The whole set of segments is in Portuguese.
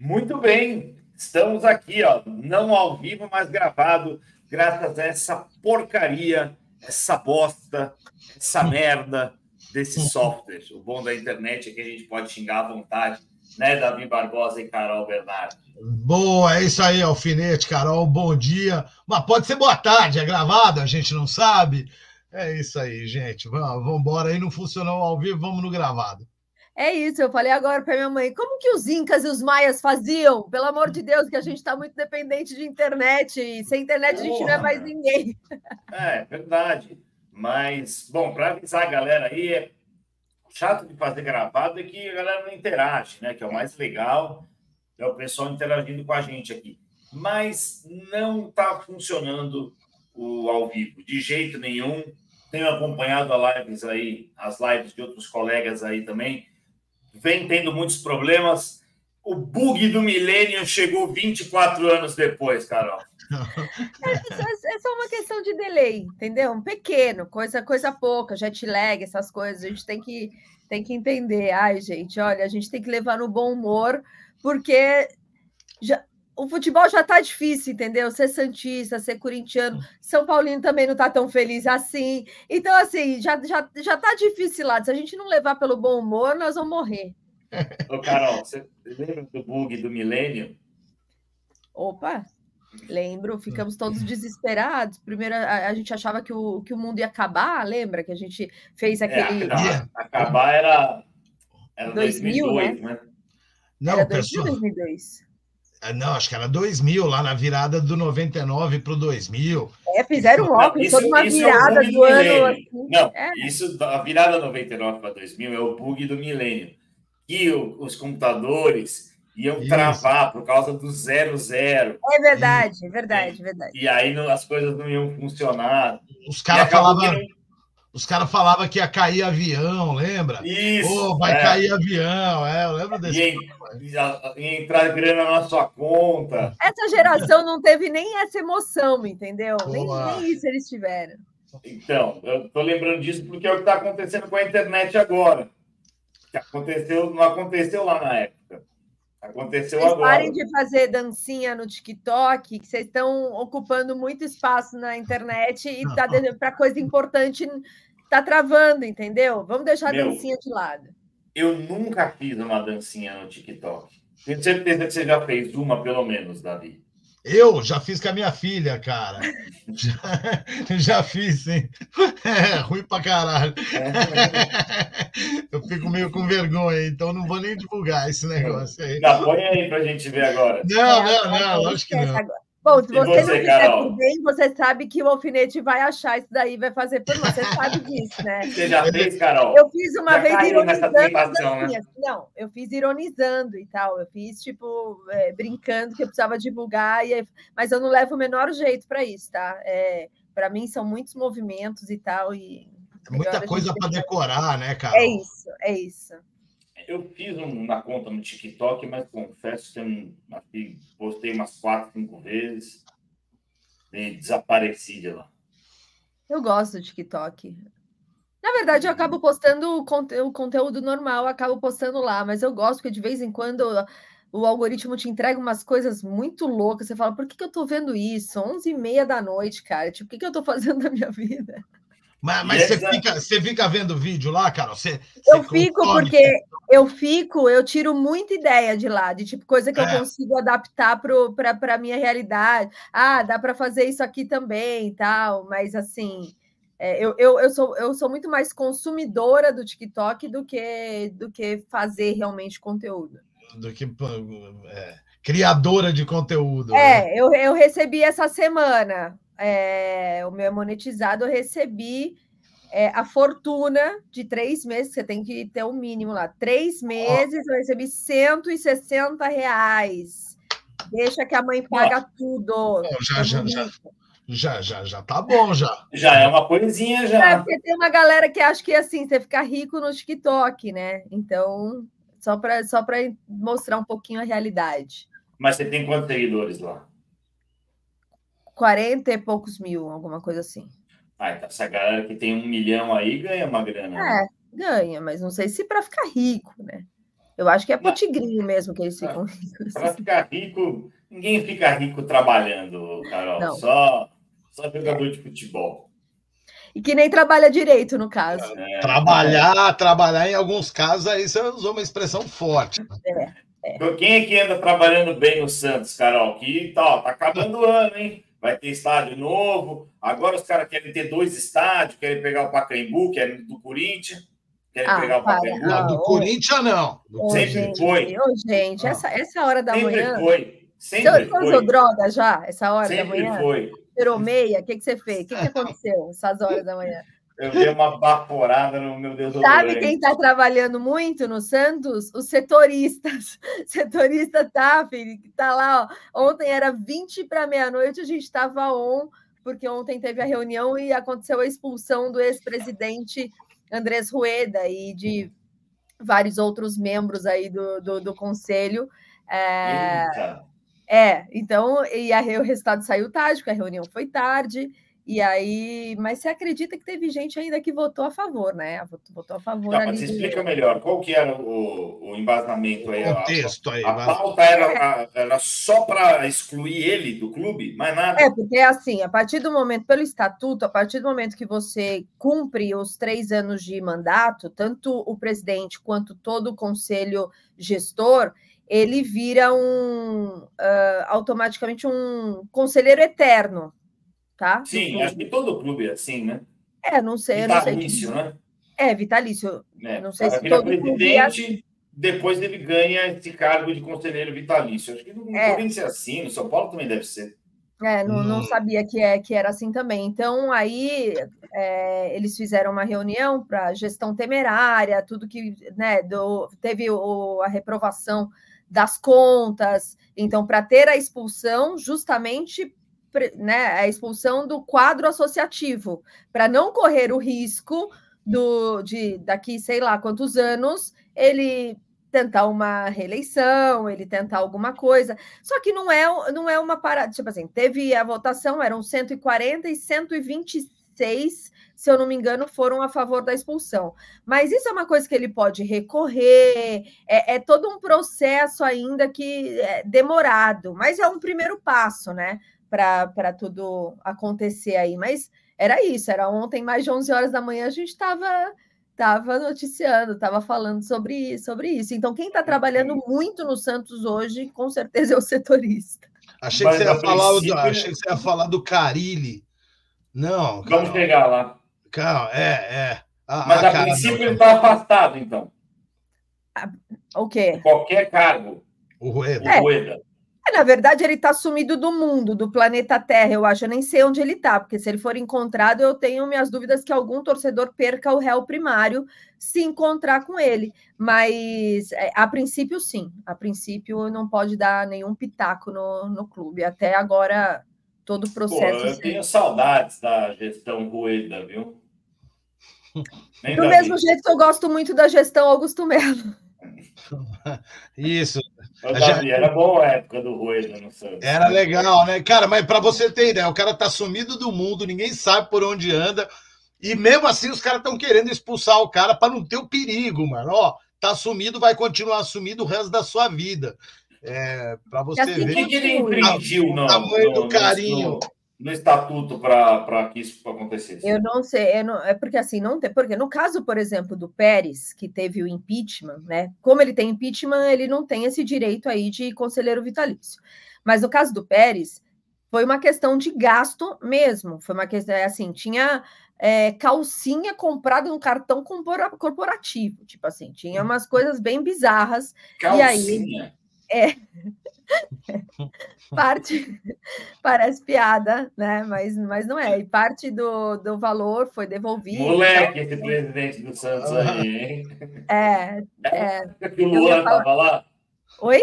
Muito bem, estamos aqui, ó, não ao vivo, mas gravado, graças a essa porcaria, essa bosta, essa merda desse software. O bom da internet é que a gente pode xingar à vontade, né, Davi Barbosa e Carol Bernardo? Boa, é isso aí, Alfinete, Carol, bom dia. Mas pode ser boa tarde, é gravado, a gente não sabe. É isso aí, gente. Vamos embora aí, não funcionou ao vivo, vamos no gravado. É isso, eu falei agora para minha mãe, como que os incas e os maias faziam? Pelo amor de Deus, que a gente está muito dependente de internet, e sem internet a gente não é mais ninguém. É, verdade. Mas, bom, para avisar a galera aí, é chato de fazer gravado é que a galera não interage, né? Que é o mais legal, é o pessoal interagindo com a gente aqui. Mas não está funcionando o ao vivo, de jeito nenhum. Tenho acompanhado as lives aí, as lives de outros colegas aí também vem tendo muitos problemas. O bug do milênio chegou 24 anos depois, Carol. É, é, só uma questão de delay, entendeu? Um pequeno, coisa, coisa pouca, jet lag, essas coisas. A gente tem que, tem que entender. Ai, gente, olha, a gente tem que levar no bom humor, porque já, o futebol já tá difícil, entendeu? Ser Santista, ser corintiano, São Paulino também não tá tão feliz assim. Então, assim, já, já, já tá difícil lá. Se a gente não levar pelo bom humor, nós vamos morrer. Ô, Carol, você lembra do bug do milênio? Opa, lembro. Ficamos todos desesperados. Primeiro, a, a, gente achava que o, que o mundo ia acabar, lembra? Que a gente fez é, aquele. É, acabar era, era 2000, 2002, né? né? Não, era 2000, 2002. É, não, acho que era 2000, lá na virada do 99 para o 2000. É, fizeram um óculos, toda uma virada do, do ano. Assim. Não, é. isso, a virada 99 para 2000 é o bug do milênio. Que o, os computadores iam isso. travar por causa do zero zero. É verdade, é verdade, verdade. E aí não, as coisas não iam funcionar. Os caras falavam. Os caras falavam que ia cair avião, lembra? Isso. Pô, vai é. cair avião, é, eu lembro desse. E, e entrar grana na sua conta. Essa geração não teve nem essa emoção, entendeu? Nem, nem, isso eles tiveram. Então, eu estou lembrando disso porque é o que está acontecendo com a internet agora. Que aconteceu, não aconteceu lá na época. Aconteceu vocês agora. Parem de fazer dancinha no TikTok, que vocês estão ocupando muito espaço na internet e tá para coisa importante tá travando, entendeu? Vamos deixar a Meu, dancinha de lado. Eu nunca fiz uma dancinha no TikTok. Tenho certeza que você já fez uma, pelo menos, Davi. Eu já fiz com a minha filha, cara. já, já fiz, sim. É ruim pra caralho. Eu fico meio com vergonha, então não vou nem divulgar esse negócio aí. Não, põe aí pra gente ver agora. Não, não, não, lógico que não. Bom, se você, você não fizer por bem, você sabe que o alfinete vai achar isso daí, vai fazer por você sabe disso, né? Você já fez, Carol? Eu fiz uma já vez ironizando. Né? Não, eu fiz ironizando e tal. Eu fiz, tipo, é, brincando que eu precisava divulgar, e, mas eu não levo o menor jeito para isso, tá? É, para mim são muitos movimentos e tal. E é muita coisa para decorar, né, Carol? É isso, é isso. Eu fiz uma conta no TikTok, mas confesso que eu postei umas quatro, cinco vezes e desapareci de lá. Eu gosto do TikTok. Na verdade, eu acabo postando o, conte o conteúdo normal, acabo postando lá, mas eu gosto que de vez em quando o algoritmo te entrega umas coisas muito loucas. Você fala, por que, que eu tô vendo isso? 11 e meia da noite, cara. Tipo, o que, que eu tô fazendo na minha vida? Mas, mas você, fica, você fica vendo vídeo lá, Carol? Você, eu você fico consome... porque eu fico, eu tiro muita ideia de lá, de tipo coisa que é. eu consigo adaptar para a minha realidade. Ah, dá para fazer isso aqui também e tal, mas assim. É, eu, eu, eu, sou, eu sou muito mais consumidora do TikTok do que, do que fazer realmente conteúdo. Do que é, criadora de conteúdo. É, né? eu, eu recebi essa semana é, o meu é monetizado, eu recebi é, a fortuna de três meses, você tem que ter o um mínimo lá. Três meses, oh. eu recebi 160 reais. Deixa que a mãe paga oh. tudo. Oh, já, já, já, já, já, já tá bom, já. Já é uma coisinha, já. É, porque tem uma galera que acha que assim, você fica rico no TikTok, né? Então, só para só mostrar um pouquinho a realidade. Mas você tem quantos seguidores lá? 40 e poucos mil, alguma coisa assim. Ah, então essa galera que tem um milhão aí ganha uma grana. Né? É, ganha, mas não sei se para ficar rico, né? Eu acho que é pro tigrinho mesmo que eles ficam ricos. Para ficar rico, ninguém fica rico trabalhando, Carol. Não. Só, só jogador é. de futebol. E que nem trabalha direito, no caso. É. Trabalhar, trabalhar em alguns casos, aí você usou uma expressão forte. É. É. Quem é que anda trabalhando bem no Santos, Carol? Que tá, tá acabando o ano, hein? Vai ter estádio novo. Agora os caras querem ter dois estádios, querem pegar o Pacaembu, que é do Corinthians. Querem ah, pegar o Pacaembu. Não, do Corinthians, não. Sempre gente, foi. Ô, gente, essa, essa hora da Sempre manhã. Foi. Sempre você usou droga já, essa hora Sempre da manhã? Sempre foi. Tirou meia? O que, que você fez? O que, que aconteceu essas horas da manhã? Eu dei uma baforada no meu Deus Sabe quem está trabalhando muito no Santos? Os setoristas. Setorista tá, filho, que tá lá. Ó. Ontem era 20 para meia-noite, a gente estava on, porque ontem teve a reunião e aconteceu a expulsão do ex-presidente Andrés Rueda e de vários outros membros aí do, do, do conselho. É, é, então, e a, o resultado saiu tarde, porque a reunião foi tarde. E aí, mas você acredita que teve gente ainda que votou a favor, né? Votou a favor. Não, mas explica melhor, qual que era o, o embasamento aí? O contexto aí. A, a pauta era, era só para excluir ele do clube, mais nada? É, porque assim, a partir do momento, pelo estatuto, a partir do momento que você cumpre os três anos de mandato, tanto o presidente quanto todo o conselho gestor, ele vira um uh, automaticamente um conselheiro eterno tá? Sim, acho que todo clube é assim, né? É, não sei. Vitalício, não sei que... né? É, vitalício. É, não sei se todo presidente, é assim. depois ele ganha esse cargo de conselheiro vitalício. Acho que no é. Corinthians é assim, no São Paulo também deve ser. É, não, hum. não sabia que, é, que era assim também. Então, aí é, eles fizeram uma reunião para gestão temerária, tudo que né, do, teve o, a reprovação das contas. Então, para ter a expulsão, justamente né, a expulsão do quadro associativo, para não correr o risco do, de daqui, sei lá quantos anos, ele tentar uma reeleição, ele tentar alguma coisa. Só que não é, não é uma parada, tipo assim, teve a votação, eram 140 e 126, se eu não me engano, foram a favor da expulsão. Mas isso é uma coisa que ele pode recorrer, é, é todo um processo ainda que é demorado, mas é um primeiro passo, né? Para tudo acontecer aí. Mas era isso, era ontem, mais de 11 horas da manhã, a gente estava tava noticiando, estava falando sobre, sobre isso. Então, quem está trabalhando muito no Santos hoje, com certeza é o setorista. Achei que, você ia, falar do, achei que você ia falar do Carilli. Não. Vamos pegar lá. Calma, é, é. Ah, Mas a, a princípio ele está afastado, então. O quê? Qualquer cargo. O Rueda. É. O Rueda. É, na verdade, ele está sumido do mundo, do planeta Terra. Eu acho, eu nem sei onde ele está, porque se ele for encontrado, eu tenho minhas dúvidas que algum torcedor perca o réu primário se encontrar com ele. Mas é, a princípio, sim. A princípio, não pode dar nenhum pitaco no, no clube. Até agora, todo o processo. Pô, eu tenho saudades da gestão Rueda, viu? Do mesmo jeito que eu gosto muito da gestão Augusto Melo. Isso. Já... Era boa a época do Rueda no Santos. Era legal, né? Cara, mas para você ter ideia, o cara tá sumido do mundo, ninguém sabe por onde anda. E mesmo assim, os caras estão querendo expulsar o cara para não ter o perigo, mano. Ó, tá sumido, vai continuar sumido o resto da sua vida. É, para você assim ver. Que, que ele infringiu, não? O tamanho do carinho. No, no estatuto para que isso acontecesse? Eu não sei, eu não, é porque assim, não tem, porque no caso, por exemplo, do Pérez, que teve o impeachment, né? Como ele tem impeachment, ele não tem esse direito aí de conselheiro vitalício. Mas no caso do Pérez, foi uma questão de gasto mesmo. Foi uma questão, é assim, tinha é, calcinha comprada no cartão corporativo, tipo assim, tinha umas coisas bem bizarras. Calcinha. E aí, é, parte parece piada, né? Mas, mas não é. E parte do, do valor foi devolvido. Moleque, esse presidente do Santos aí, hein? É. é. que o Luan estava lá? Oi?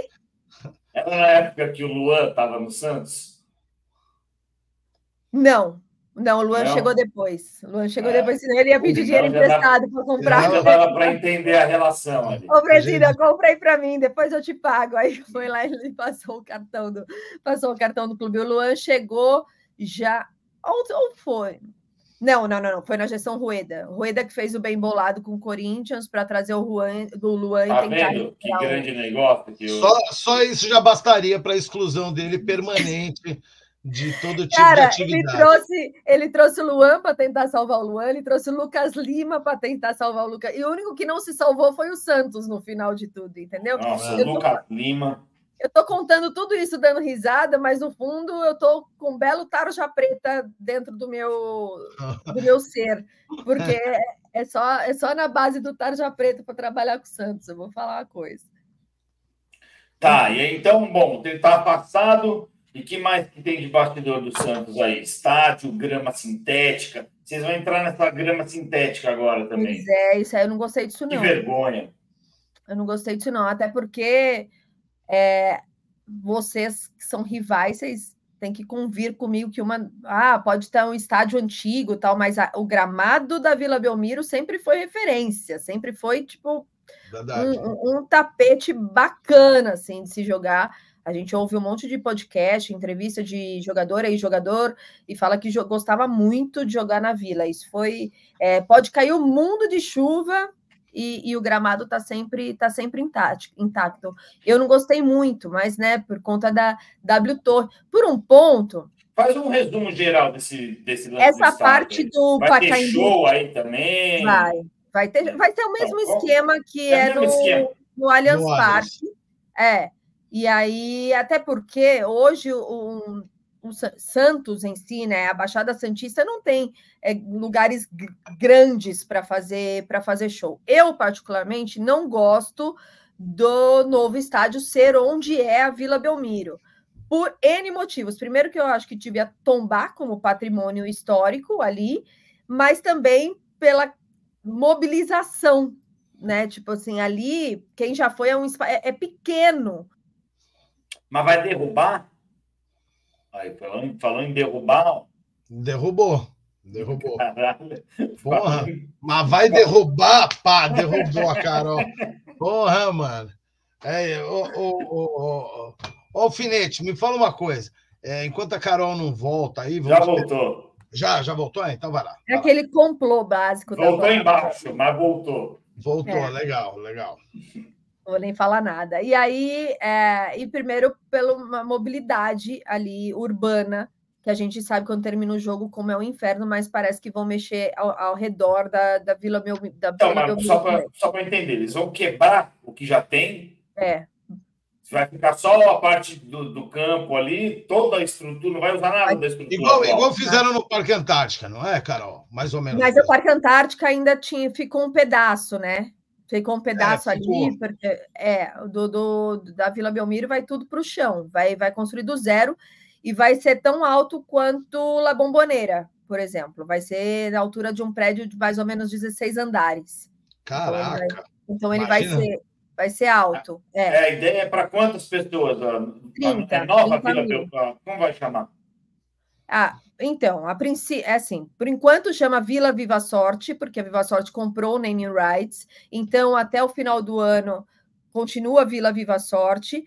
Era na época que o Luan estava no Santos? Não, não, o Luan não. chegou depois. O Luan chegou é. depois, senão ele ia pedir então, dinheiro emprestado para comprar. Já dava para entender a relação ali. Ô, Presida, compra aí para mim, depois eu te pago. Aí foi lá e passou o cartão do, passou o cartão do clube. O Luan chegou já. Ou, ou foi? Não, não, não, não. Foi na gestão Rueda. Rueda que fez o bem bolado com o Corinthians para trazer o Juan, do Luan tá e tentar. Vendo? Que grande negócio. Que eu... só, só isso já bastaria para a exclusão dele permanente de todo tipo Cara, de atividade. Ele trouxe, ele trouxe o Luan para tentar salvar o Luan, ele trouxe o Lucas Lima para tentar salvar o Lucas. E o único que não se salvou foi o Santos no final de tudo, entendeu? Nossa, eu Lucas tô... Lima. Eu tô contando tudo isso dando risada, mas no fundo eu tô com um belo tarja preta dentro do meu do meu ser, porque é só é só na base do tarja preta para trabalhar com o Santos. Eu vou falar uma coisa. Tá, e então, bom, ele tá passado e que mais que tem de bastidor do Santos aí? Estádio, grama sintética. Vocês vão entrar nessa grama sintética agora também. Pois é, isso aí eu não gostei disso, não. Que vergonha. Eu não gostei disso, não. Até porque é, vocês que são rivais, vocês têm que convir comigo que uma. Ah, pode ter um estádio antigo tal, mas a, o gramado da Vila Belmiro sempre foi referência, sempre foi tipo um, um, tapete bacana assim de se jogar. A gente ouve um monte de podcast, entrevista de jogador aí, jogador, e fala que gostava muito de jogar na Vila. Isso foi. É, pode cair o um mundo de chuva e, e, o gramado está sempre, tá sempre intacto, intacto. Eu não gostei muito, mas né, por conta da W Torre. Por um ponto. Faz um resumo geral desse, desse lance Essa do parte do Vai Pacaembu. ter show aí também. Vai. Vai ter, vai ter o mesmo então, esquema que é, é no, esquema. no Allianz Parque. É. E aí, até porque hoje o, Santos em si, né, a Baixada Santista não tem é, lugares grandes para fazer para fazer show. Eu particularmente não gosto do novo estádio ser onde é a Vila Belmiro. Por N motivos. Primeiro que eu acho que devia tombar como patrimônio histórico ali, mas também pela mobilização, né? Tipo assim, ali, quem já foi é um é, é pequeno mas vai derrubar? Aí, falando, falando em derrubar. Derrubou. Derrubou. Caralho. Porra, mas vai derrubar, pá, derrubou a Carol. Porra, mano. É, ô, ô, ô, Alfinete, me fala uma coisa. É, enquanto a Carol não volta aí. Já voltou. Já, já voltou? Ah, então vai lá. É aquele complô básico. Voltou embaixo, mas voltou. Voltou, é. legal, legal vou nem falar nada. E aí, é, e primeiro pela mobilidade ali urbana, que a gente sabe quando termina o jogo como é o um inferno, mas parece que vão mexer ao, ao redor da, da Vila Meu. Da então, Vila só para entender, eles vão quebrar o que já tem. É. Vai ficar só a parte do, do campo ali, toda a estrutura, não vai usar nada da estrutura. Igual, igual fizeram no Parque Antártica, não é, Carol? Mais ou menos. Mas o Parque Antártica ainda tinha, ficou um pedaço, né? Ficou um é, pedaço é, ali, porque é, do, do, da Vila Belmiro vai tudo para o chão, vai, vai construir do zero e vai ser tão alto quanto La Bomboneira, por exemplo. Vai ser na altura de um prédio de mais ou menos 16 andares. Caraca! Então ele vai, então ele vai ser, vai ser alto. É. é a ideia é para quantas pessoas? 30. A nova 30 Vila Belmiro, como vai chamar? Ah, então, a princípio, é assim, por enquanto chama Vila Viva Sorte, porque a Viva Sorte comprou o naming rights, então até o final do ano continua Vila Viva Sorte.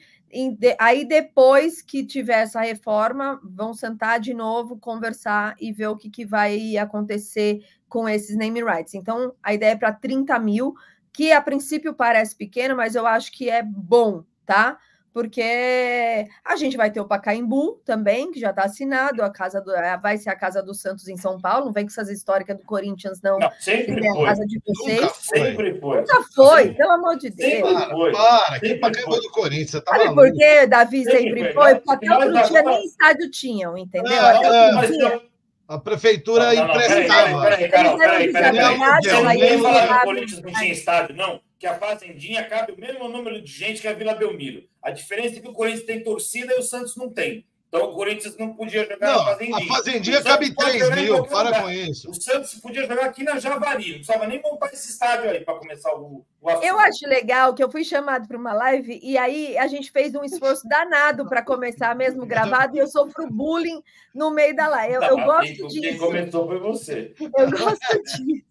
Aí depois que tiver essa reforma, vão sentar de novo, conversar e ver o que, que vai acontecer com esses naming rights. Então, a ideia é para 30 mil, que a princípio parece pequeno, mas eu acho que é bom, tá? Porque a gente vai ter o Pacaembu também, que já está assinado, a casa do, eh, vai ser a casa do Santos em São Paulo, não vem com essas históricas do Corinthians, não. Não, sempre é foi. A casa de vocês. Nunca foi. Sempre foi. Nunca foi, sempre. pelo amor de Deus. Sempre foi. Para, que Pacaembu do Corinthians, você tá Sabe por que, Davi, sempre, sempre foi? Porque até outro dia nem estádio tinham, entendeu? É, até outro dia. A prefeitura não, não, emprestava. Peraí, peraí, peraí, peraí. Não falar que o Corinthians não tinha estádio, não que a Fazendinha cabe o mesmo número de gente que a Vila Belmiro. A diferença é que o Corinthians tem torcida e o Santos não tem. Então o Corinthians não podia jogar não, na Fazendinha. A Fazendinha cabe 3 mil, para com isso. O Santos podia jogar aqui na Javari, não precisava nem montar esse estádio aí para começar o, o Eu acho legal que eu fui chamado para uma live e aí a gente fez um esforço danado para começar mesmo gravado e eu sofro bullying no meio da live. Eu, eu gosto quem, disso. Quem começou foi você. Eu gosto disso.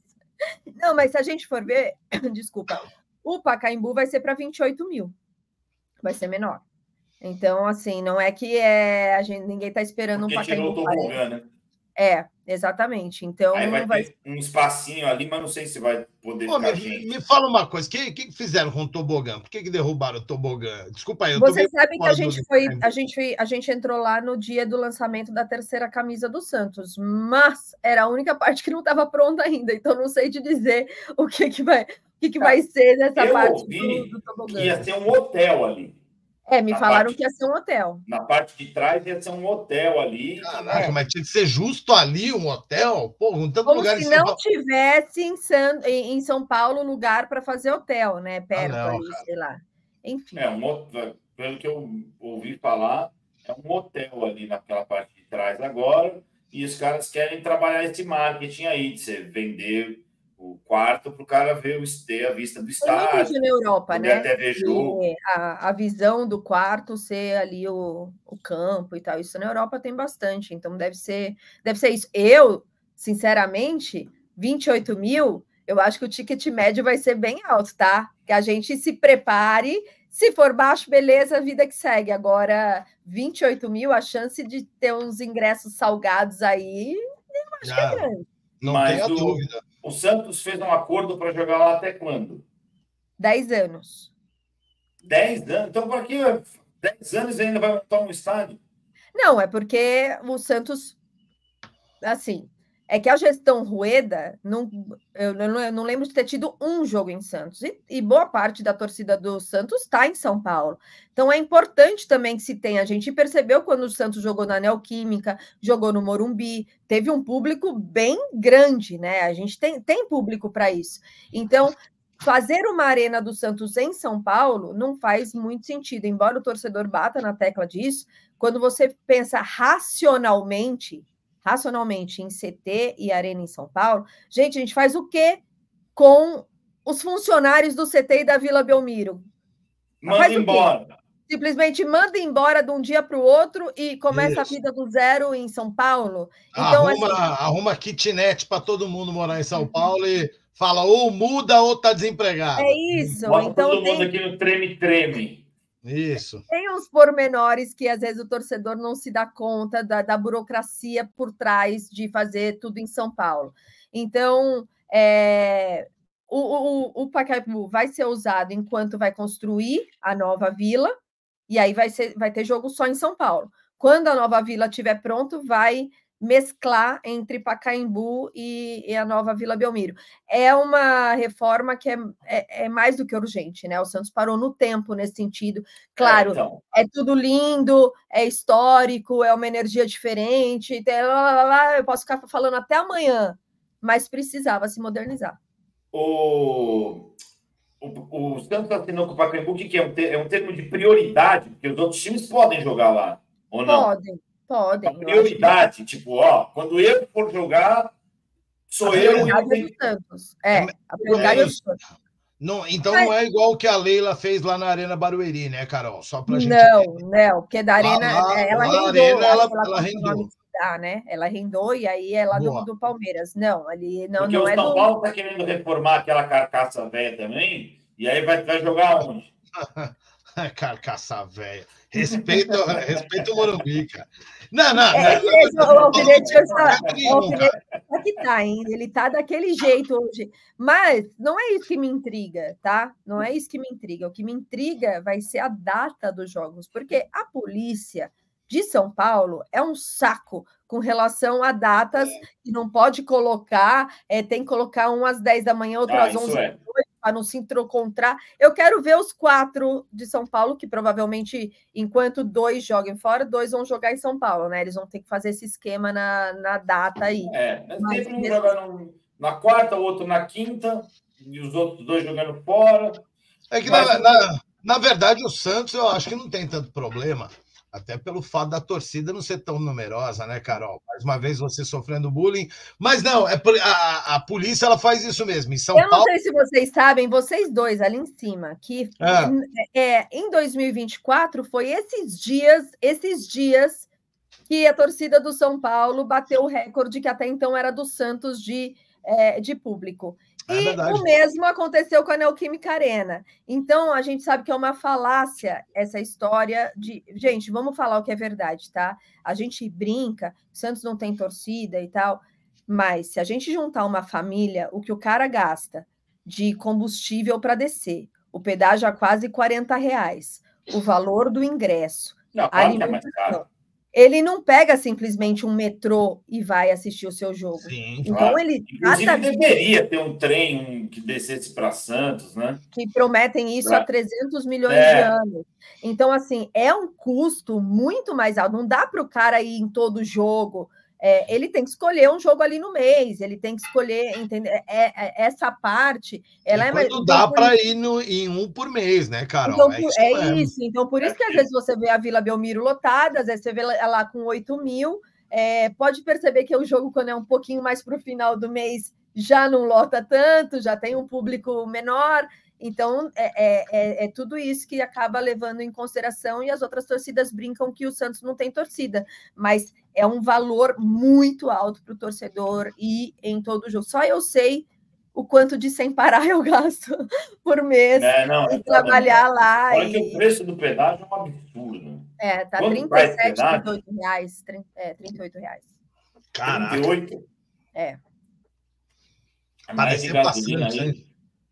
Não, mas se a gente for ver, desculpa, o Pacaembu vai ser para 28 mil, vai ser menor. Então, assim, não é que é, a gente, ninguém está esperando Porque um Pacaembu. Tirou o né? É, exatamente. Então Aí vai, vai- ter um espacinho ali, mas não sei se vai poder Pô, ficar me, gente. me fala uma coisa, o que, que fizeram com o tobogã? Por que, que derrubaram o tobogã? Desculpa aí, eu tô Você meio sabe que a gente foi, esquema. a gente, a gente entrou lá no dia do lançamento da terceira camisa do Santos, mas era a única parte que não estava pronta ainda, então não sei te dizer o que que vai, o que que vai ser nessa eu parte ouvi do, do Que tobogã. ia ser um hotel ali. É, me a falaram parte- que ia ser um hotel. Na parte de trás ia ser um hotel ali. Caraca, É. mas tinha que ser justo ali um hotel? Pô, com tanto Como lugar se São não Paulo. tivesse em, San, em, em São Paulo lugar para fazer hotel, né? Perto não, ali, sei lá. Enfim. É um pelo que eu ouvi falar, é um hotel ali naquela parte de trás agora. E os caras querem trabalhar esse marketing aí, de você vender o quarto para o cara ver o ter a vista do estádio, na Europa, né? até ver jogo. E a, a visão do quarto ser ali o, o campo e tal. Isso na Europa tem bastante, então deve ser, deve ser isso. Eu, sinceramente, 28 mil, eu acho que o ticket médio vai ser bem alto, tá? Que a gente se prepare. Se for baixo, beleza, vida que segue. Agora, 28 mil, a chance de ter uns ingressos salgados aí, eu acho que Ah, é grande. Não Mas tenha o- dúvida. O Santos fez um acordo para jogar lá até quando? 10 anos. 10 anos? Então, para que 10 anos ainda vai montar um estádio? Não, é porque o Santos, assim, é que a gestão Rueda, não, eu, não, eu não lembro de ter tido um jogo em Santos, e, e boa parte da torcida do Santos está em São Paulo. Então é importante também que se tenha. A gente percebeu quando o Santos jogou na Neoquímica, jogou no Morumbi, teve um público bem grande, né? A gente tem, tem público para isso. Então, fazer uma arena do Santos em São Paulo não faz muito sentido, embora o torcedor bata na tecla disso, quando você pensa racionalmente, racionalmente em CT e Arena em São Paulo, gente, a gente faz o quê com os funcionários do CT e da Vila Belmiro? Manda Faz embora. Simplesmente manda embora de um dia para o outro e começa Isso. a vida do zero em São Paulo. Então, arruma, assim- arruma kitnet para todo mundo morar em São Paulo e fala ou muda ou tá desempregado. É isso. Bota Então todo mundo tem, aqui no treme-treme. Isso. tem uns pormenores que às vezes o torcedor não se dá conta da, da burocracia por trás de fazer tudo em São Paulo. Então, é, o, o, o Pacaembu vai ser usado enquanto vai construir a nova vila, e aí vai, ser, vai ter jogo só em São Paulo. Quando a nova vila estiver pronto, vai mesclar entre Pacaembu e, e a nova Vila Belmiro. É uma reforma que é, é, é mais do que urgente, né? O Santos parou no tempo nesse sentido. Claro, É, então, é tudo lindo, é histórico, é uma energia diferente, lá, lá, lá, eu posso ficar falando até amanhã, mas precisava se modernizar. o, o, o Santos assinou com o Pacaembu, que, que é? Um te- é um termo de prioridade, porque os outros times podem jogar lá, ou não? Podem, podem. A eu prioridade, tipo, ó, quando eu for jogar, sou a eu. prioridade é e do Santos. É, a prioridade é do isso. Santos. Não, então Mas- não é igual o que a Leila fez lá na Arena Barueri, né, Carol? Só pra gente. Não, não, porque da Arena, lá- ela lá rendou, Arena, ela- ela ela rendou. a estudar, né? Ela rendou e aí é lá do, do Palmeiras. Não, ali não, Porque não o é São do. Paulo tá querendo reformar aquela carcaça velha também, e aí vai, vai jogar onde? Carcaça velha. Respeita, respeita o Morumbi, cara. Não, não, É, não. é, esse- o Alfinete, eu só- Nenhum, o Alfinete tá que tá ainda, ele tá daquele jeito hoje. Mas não é isso que me intriga, tá? Não é isso que me intriga. O que me intriga vai ser a data dos jogos, porque a polícia de São Paulo é um saco com relação a datas que não pode colocar, é, tem que colocar um às 10 da manhã, outro Ah, às isso 11 é. da noite, para não se encontrar. Eu quero ver os quatro de São Paulo, que provavelmente, enquanto dois joguem fora, dois vão jogar em São Paulo, né? Eles vão ter que fazer esse esquema na, na data aí. É, mas sempre um jogando na quarta, o outro na quinta, e os outros dois jogando fora. É que, Mas- na, na, na verdade, o Santos eu acho que não tem tanto problema, até pelo fato da torcida não ser tão numerosa, né, Carol? Mais uma vez você sofrendo bullying. Mas não, é, a, a polícia ela faz isso mesmo. Em São Eu não Paulo. sei se vocês sabem, vocês dois ali em cima, que Ah. é, em 2024 foi esses dias, esses dias que a torcida do São Paulo bateu o recorde que até então era do Santos de, é, de público. É E verdade. o mesmo aconteceu com a Neoquímica Arena. Então, a gente sabe que é uma falácia essa história de. Gente, vamos falar o que é verdade, tá? A gente brinca, o Santos não tem torcida e tal. Mas se a gente juntar uma família, o que o cara gasta de combustível para descer, o pedágio a quase 40 reais, o valor do ingresso, Não, a claro que Ele não pega simplesmente um metrô e vai assistir o seu jogo. Sim. Então Claro. ele Inclusive, deveria ter um trem que descesse para Santos, né? que prometem isso Pra- há 300 milhões É. de anos. Então, assim, é um custo muito mais alto. Não dá para o cara ir em todo jogo. É, ele tem que escolher um jogo ali no mês, ele tem que escolher, entender? É, é- essa parte, ela E é mais. dá para ir no, em um por mês, né, Carol? Então, é isso é isso. Então, por isso que às vezes você vê a Vila Belmiro lotada, às vezes você vê ela com 8 mil. É, pode perceber que o jogo, quando é um pouquinho mais para o final do mês, já não lota tanto, já tem um público menor. Então, é, é- é- é tudo isso que acaba levando em consideração, e as outras torcidas brincam que o Santos não tem torcida, mas é um valor muito alto para o torcedor e em todo jogo. Só eu sei o quanto de sem parar eu gasto por mês É, não, e é trabalhar lá. Olha que o E, preço do pedágio é um absurdo. é, tá Quanto vai esse 37, pedágio? 38 reais. 30, é, 38 reais. Caraca. 38. É. É de Pareceu gasolina bastante, aí.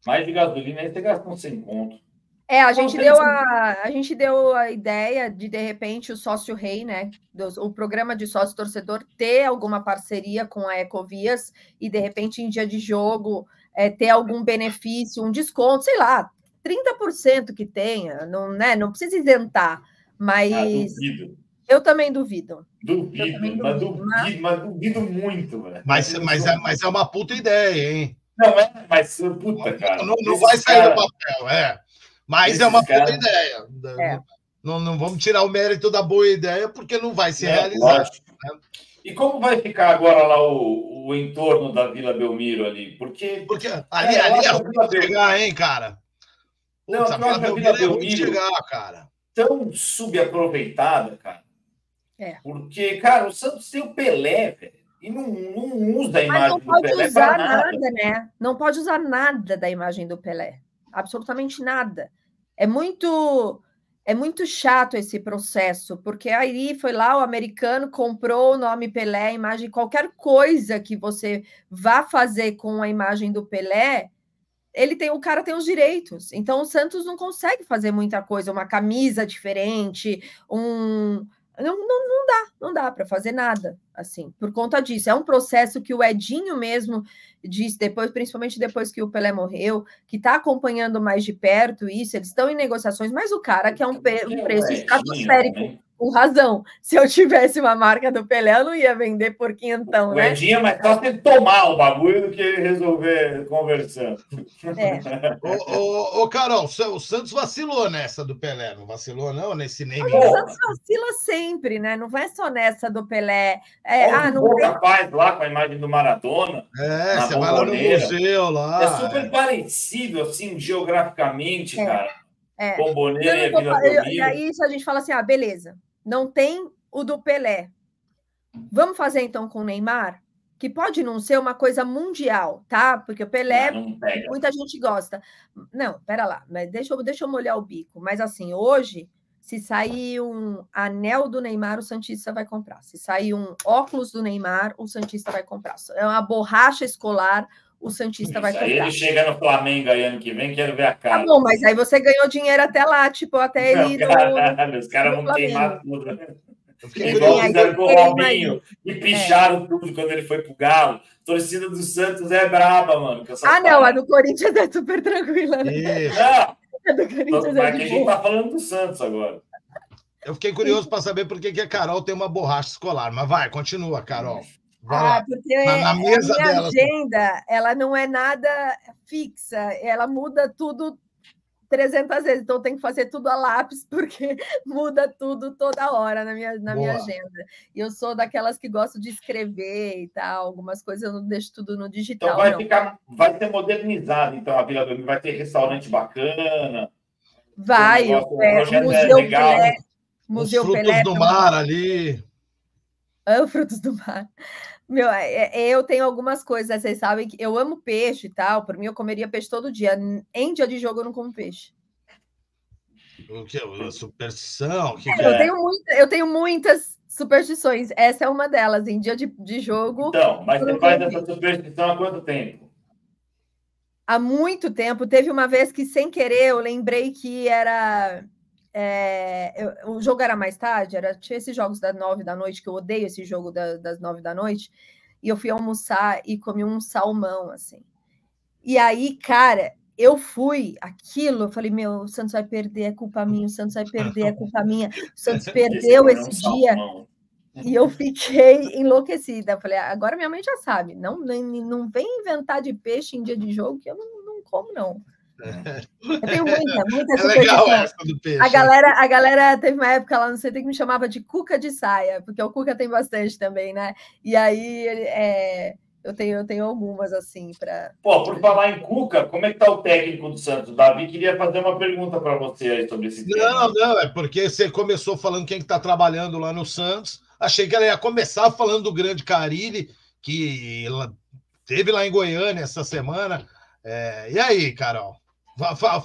Mais de gasolina aí você gasta uns 100 conto. É, a gente deu a, a gente deu a ideia de, de repente, o sócio rei, né? do- o programa de sócio torcedor ter alguma parceria com a Ecovias e, de repente, em dia de jogo, é, ter algum benefício, um desconto, sei lá, 30% que tenha, não, né? Não precisa isentar, mas Ah, duvido. eu também duvido. Eu Duvido, também mas duvido, duvido, mas duvido muito, velho. Mas, mas, é, mas é uma puta ideia, hein? Não, é, mas puta, cara. não não vai sair cara- do papel, é. Mas é uma puta cara- ideia. É. Não, não vamos tirar o mérito da boa ideia, porque não vai se É, realizar. lógico. E como vai ficar agora lá o, o entorno da Vila Belmiro ali? Porque Porque ali, É, ali é ruim de chegar, hein, cara? Não, Putz, a Vila a Vila Belmiro é ruim de Belmiro- chegar, cara. tão subaproveitada, cara. É. Porque, cara, o Santos tem o Pelé, velho. E não, não usa a Mas imagem não do pode Pelé usar nada. nada, né? Não pode usar nada da imagem do Pelé. Absolutamente nada. É muito é muito chato esse processo, porque aí foi lá, o americano comprou o nome Pelé, a imagem, qualquer coisa que você vá fazer com a imagem do Pelé, ele tem, o cara tem os direitos. Então o Santos não consegue fazer muita coisa, uma camisa diferente, um não, não, não dá, não dá para fazer nada assim, por conta disso. É um processo que o Edinho mesmo disse depois, principalmente depois que o Pelé morreu, que está acompanhando mais de perto isso, eles estão em negociações, mas o cara quer um, pe- um preço Edinho estratosférico, também. Com razão. Se eu tivesse uma marca do Pelé, eu não ia vender por quinhentão, O né? Edinho é mais fácil ele tomar o bagulho do que ele resolver conversando. É. Ô, ô, ô, Carol, o Santos vacilou nessa do Pelé, não vacilou, não? Nesse name. O Santos vacila sempre, né? Não vai só nessa do Pelé. É, ah, o que não o tem faz lá com a imagem do Maradona. É, você vai lá no bomboneira. museu lá. é super parecido, assim, geograficamente, É. cara. É. E vou eu- e aí a gente fala assim: ah, beleza, não tem o do Pelé. Vamos fazer então com o Neymar? Que pode não ser uma coisa mundial, tá? Porque o Pelé, Não, não muita gente gosta. Não, pera lá, mas deixa eu, deixa eu molhar o bico. Mas assim, hoje, se sair um anel do Neymar, o Santista vai comprar. Se sair um óculos do Neymar, o Santista vai comprar. É uma borracha escolar, o Santista vai Isso aí ele chega no Flamengo aí ano que vem, quero ver a Tá cara. bom, mas aí você ganhou dinheiro até lá, tipo, até ele no, Caralho, os caras no vão queimar tudo. né? Igual fizeram com o É. Robinho e picharam tudo quando ele foi pro Galo. torcida do Santos é braba, mano. Ah, não, a do Corinthians é super tranquila. Né? Isso. Não, A do Corinthians é a gente tá falando do Santos agora. Eu fiquei curioso para saber por que, que a Carol tem uma borracha escolar. Mas vai, continua, Carol. Ah, porque Na- na a mesa minha dela. agenda, ela não é nada fixa, ela muda tudo 300 vezes, então tem que fazer tudo a lápis, porque muda tudo toda hora na minha, na minha agenda. E eu sou daquelas que gosto de escrever e tal, algumas coisas eu não deixo tudo no digital. Então vai não. ficar, vai ser modernizado, então a Vila Belmiro vai ter restaurante bacana. Vai, um é, o é Museu legal. Pelé. Os Museu frutos Pelé. do tem mar ali. Amo frutos do mar. Meu, é- é- eu tenho algumas coisas, vocês sabem que eu amo peixe e tal. Por mim, eu comeria peixe todo dia. Em dia de jogo, eu não como peixe. O que? Superstição? Que, É, que Eu é? tenho, muita, eu tenho muitas superstições. Essa é uma delas, em dia de, de jogo. Então, mas você faz essa superstição há quanto tempo? Há muito tempo. Teve uma vez que, sem querer, eu lembrei que era. É, eu, o jogo era mais tarde, era, tinha esses jogos das nove da noite, que eu odeio esse jogo da, das nove da noite, e eu fui almoçar e comi um salmão, assim. E aí, cara, eu fui aquilo, eu falei, meu, o Santos vai perder, é culpa minha, o Santos vai perder, é culpa minha. O Santos perdeu esse, esse dia. E eu fiquei enlouquecida. Eu falei, agora minha mãe já sabe, não, nem, não vem inventar de peixe em dia de jogo, que eu não, não como, não. Eu tenho muita, muita é legal essa do peixe. A galera, a galera teve uma época lá no CT que me chamava de cuca de saia, porque o cuca tem bastante também, né? E aí é, eu tenho, eu tenho algumas assim para. Pô, por falar em Cuca, como é que tá o técnico do Santos? O Davi queria fazer uma pergunta para você aí sobre esse tema. Não, não, é porque você começou falando quem está trabalhando lá no Santos. Achei que ela ia começar falando do grande Carilli, que teve lá em Goiânia essa semana. É, e aí, Carol?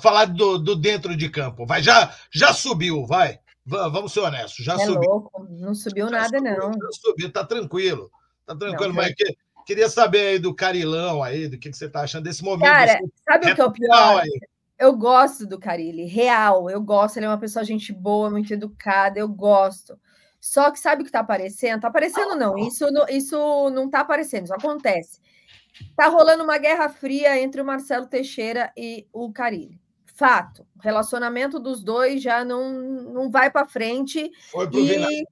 Falar do, do, dentro de campo. Vai, já, já subiu, vai. Vamos ser honestos, já é subiu. Louco, não subiu já nada, subiu, não. Já subiu, tá tranquilo. Tá tranquilo, não, mas que, Queria saber aí do Carilão aí, do que, que você está achando desse momento. Cara, sabe o que é o pior? Aí. Eu gosto do Carilli, real, eu gosto, ele é uma pessoa gente boa, muito educada, eu gosto. Só que sabe o que está aparecendo? Está aparecendo não, isso não, isso não está aparecendo, isso acontece. Está rolando uma guerra fria entre o Marcelo Teixeira e o Carilli. Fato, o relacionamento dos dois já não, não vai para frente. Foi pro e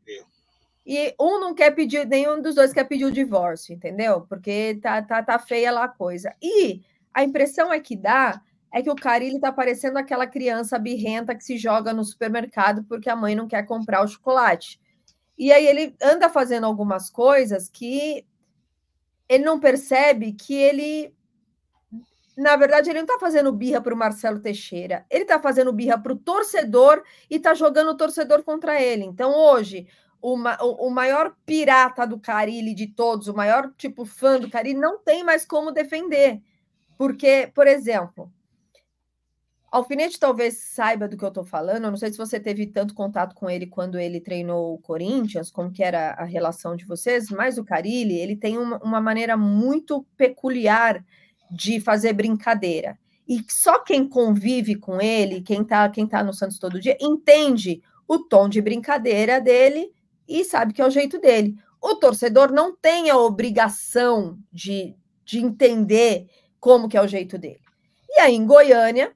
e um não quer pedir, nenhum dos dois quer pedir o divórcio, entendeu? Porque tá, tá, tá feia lá a coisa. E a impressão é que dá é que o Carilli tá parecendo aquela criança birrenta que se joga no supermercado porque a mãe não quer comprar o chocolate. E aí ele anda fazendo algumas coisas que ele não percebe que ele na verdade, ele não está fazendo birra para o Marcelo Teixeira, ele está fazendo birra para o torcedor e está jogando o torcedor contra ele. Então, hoje, o, o, maior pirata do Carilli de todos, o maior tipo fã do Carilli, não tem mais como defender. Porque, por exemplo, Alfinete talvez saiba do que eu estou falando. Eu não sei se você teve tanto contato com ele quando ele treinou o Corinthians, como que era a relação de vocês, mas o Carilli, ele tem uma, uma maneira muito peculiar de fazer brincadeira. E só quem convive com ele, quem está quem tá no Santos todo dia, entende o tom de brincadeira dele e sabe que é o jeito dele. O torcedor não tem a obrigação de, de entender como que é o jeito dele. E aí, em Goiânia,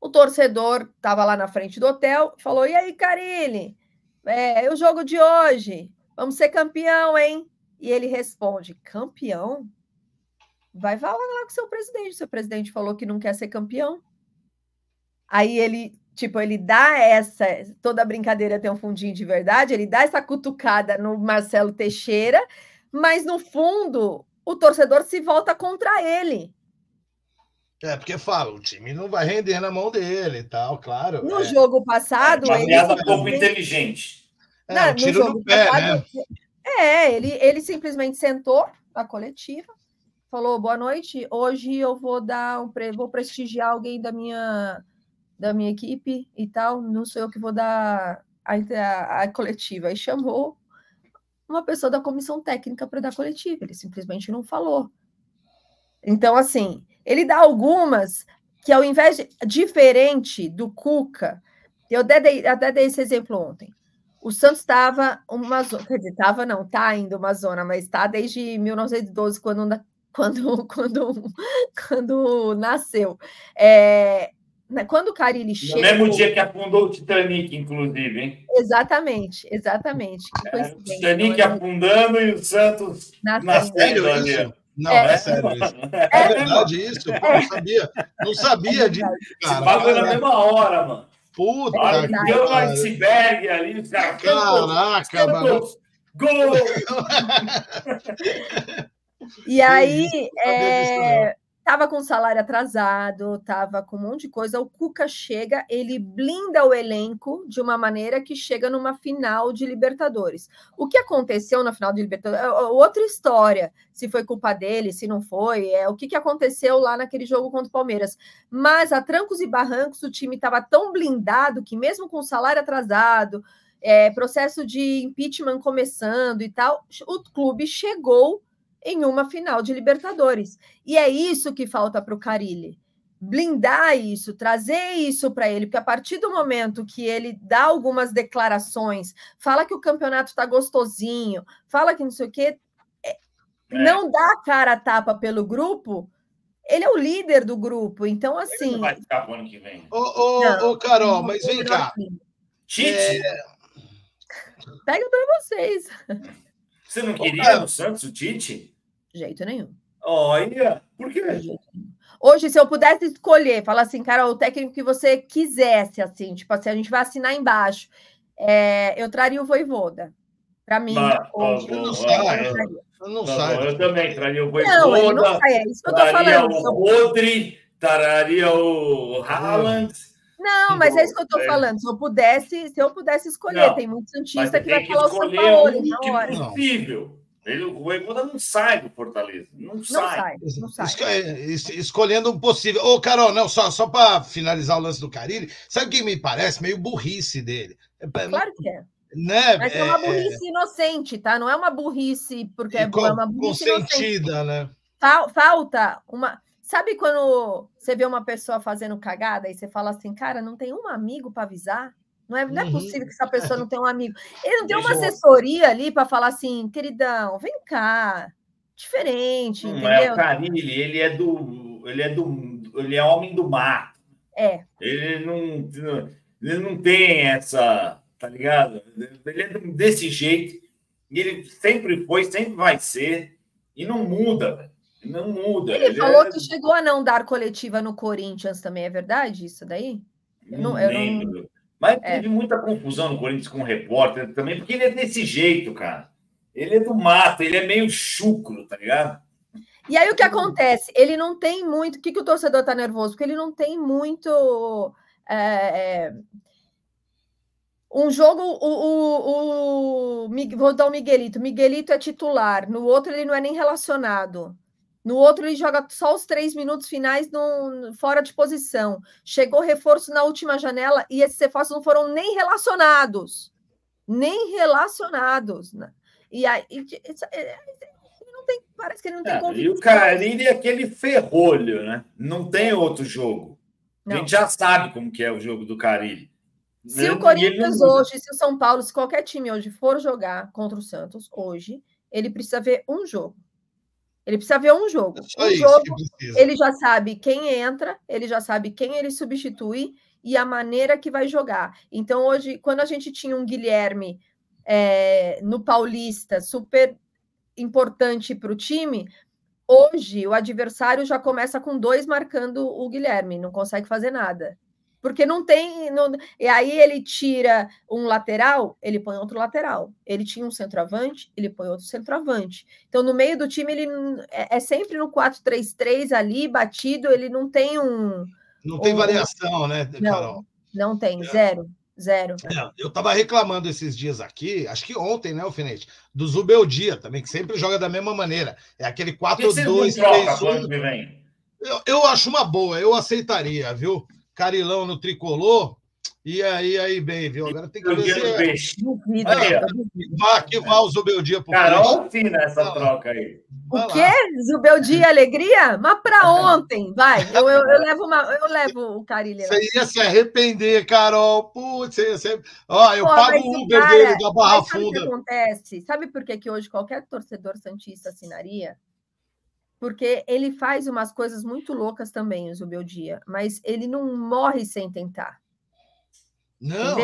o torcedor estava lá na frente do hotel, falou: E aí, Carilli, é, o jogo de hoje, vamos ser campeão, hein? E ele responde: Campeão? Vai falar lá com seu presidente. Seu presidente falou que não quer ser campeão. Aí ele Tipo, ele dá essa. Toda brincadeira tem um fundinho de verdade, ele dá essa cutucada no Marcelo Teixeira, mas no fundo, o torcedor se volta contra ele. É, porque fala, o time não vai render na mão dele e tal, claro. No é. jogo passado. É uma piada pouco inteligente. É, não, um tiro no, no pé, passado, né? É, ele, ele simplesmente sentou na coletiva, falou: boa noite, hoje eu vou dar um vou prestigiar alguém da minha da minha equipe e tal, não sou eu que vou dar a, a, a coletiva. E chamou uma pessoa da comissão técnica para dar coletiva, ele simplesmente não falou. Então, assim, ele dá algumas que, ao invés de. diferente do Cuca, eu até dei, até dei esse exemplo ontem. O Santos estava uma zona, quer dizer, estava não, está ainda uma zona, mas está desde 1912, quando, quando, quando, quando nasceu. É, né, quando o Carilli chega. No mesmo dia que afundou o Titanic, inclusive, hein? Exatamente, exatamente. É, o Titanic né? afundando e o Santos nascendo ali. Não, é, é sério isso. É, é verdade isso? Pô, não sabia. Não sabia disso, cara. Passa na mesma hora, mano. Puta Olha, que Deu um iceberg ali, os caras. Caraca, mano. Gol! e aí, é, Tava com salário atrasado, tava com um monte de coisa. O Cuca chega, ele blinda o elenco de uma maneira que chega numa final de Libertadores. O que aconteceu na final de Libertadores? É, é outra história. Se foi culpa dele, se não foi, é o que, que aconteceu lá naquele jogo contra o Palmeiras. Mas a trancos e barrancos, o time estava tão blindado que, mesmo com salário atrasado, é, processo de impeachment começando e tal, o clube chegou em uma final de Libertadores. E é isso que falta para o Carilli. Blindar isso, trazer isso para ele, porque a partir do momento que ele dá algumas declarações, fala que o campeonato está gostosinho, fala que não sei o quê, é, é. não dá cara a tapa pelo grupo, ele é o líder do grupo, então assim. Ele não vai ficar pro ano que vem. Ô, ô, ô Carol, mas vem cá. Tite? É... Pega para vocês. Você não queria no Santos o Tite? De jeito nenhum. Olha, por quê? Hoje, se eu pudesse escolher, falar assim, cara, o técnico que você quisesse, assim, tipo assim, a gente vai assinar embaixo, é, eu traria o Voivoda. Para mim, hoje. eu não sai, eu não sai. Eu também traria o Voivoda. Não, ele não sai, é isso que eu tô falando. o Rodri, traria o Haaland. Não, mas é isso que eu estou falando. Se eu pudesse, se eu pudesse escolher, não, tem muito Santista que vai falar o São Paulo na hora. Impossível. Ele, o Voivoda não sai do Fortaleza. Não, não sai. Não sai. É, escolhendo um possível. Ô, Carol, não, só, só para finalizar o lance do Carilli, sabe o que me parece? Meio burrice dele. É, claro que é. Né? Mas é uma é, burrice é... inocente, tá? Não é uma burrice porque é, é uma burrice consentida, inocente. né? Falta uma. Sabe quando você vê uma pessoa fazendo cagada e você fala assim, cara, não tem um amigo para avisar? Não é, não é uhum. possível que essa pessoa não tenha um amigo. Ele não tem uma assessoria ali para falar assim, queridão, vem cá. Diferente, não entendeu? É o Carilli, ele é do. Ele é do. Ele é homem do mato. É. Ele não, ele não tem essa. Tá ligado? Ele é desse jeito. E ele sempre foi, sempre vai ser. E não muda. Não muda. Ele, ele falou é... que chegou a não dar coletiva no Corinthians também, é verdade isso daí? Eu não, eu não... Mas é. teve muita confusão no Corinthians com o repórter também, porque ele é desse jeito, cara. Ele é do mato, ele é meio chucro, tá ligado? E aí o que acontece? Ele não tem muito. O que, que o torcedor tá nervoso? Porque ele não tem muito. É, é... Um jogo, o, o, o, vou dar o Miguelito. Miguelito é titular, no outro ele não é nem relacionado. No outro, ele joga só os três minutos finais no, fora de posição. Chegou reforço na última janela e esses reforços não foram nem relacionados. Nem relacionados. Né? E aí. É, não tem, parece que ele não tem é, E o Carilli é aquele ferrolho, né? Não tem outro jogo. Não. A gente já sabe como que é o jogo do Carilli. Se o Corinthians hoje, se o São Paulo, se qualquer time hoje for jogar contra o Santos, hoje, ele precisa ver um jogo ele precisa ver um jogo. É um jogo, ele já sabe quem entra, ele já sabe quem ele substitui e a maneira que vai jogar. Então, hoje, quando a gente tinha um Guilherme é, no Paulista super importante para o time, hoje o adversário já começa com dois marcando o Guilherme, não consegue fazer nada porque não tem. Não, e aí ele tira um lateral, ele põe outro lateral. Ele tinha um centroavante, ele põe outro centroavante. Então, no meio do time, ele é, é sempre no 4-3-3 ali, batido, ele não tem um. Não tem um, variação, né, Carol? Não, não tem, é. zero. Zero. É, eu estava reclamando esses dias aqui, acho que ontem, né, Alfinete? Do Zubeldia também, que sempre joga da mesma maneira. É aquele 4-2-3-1. Eu, eu acho uma boa, eu aceitaria, viu? Carilão no tricolor. E aí, aí, bem, viu? Agora tem que ver se. Vá que vá o Zubeldia pro Carol fina essa troca aí. O quê? Zubeldia Alegria? Mas para ontem, vai. Eu, eu, eu, levo uma, eu levo o Carilho. Você ia se arrepender, Carol. Putz, você ia se... Ó, eu Pô, pago o Uber cara, dele da Barra Funda. Sabe o que acontece? Sabe por que, que hoje qualquer torcedor Santista assinaria? Porque ele faz umas coisas muito loucas também, o Zubeldia, mas ele não morre sem tentar. Não,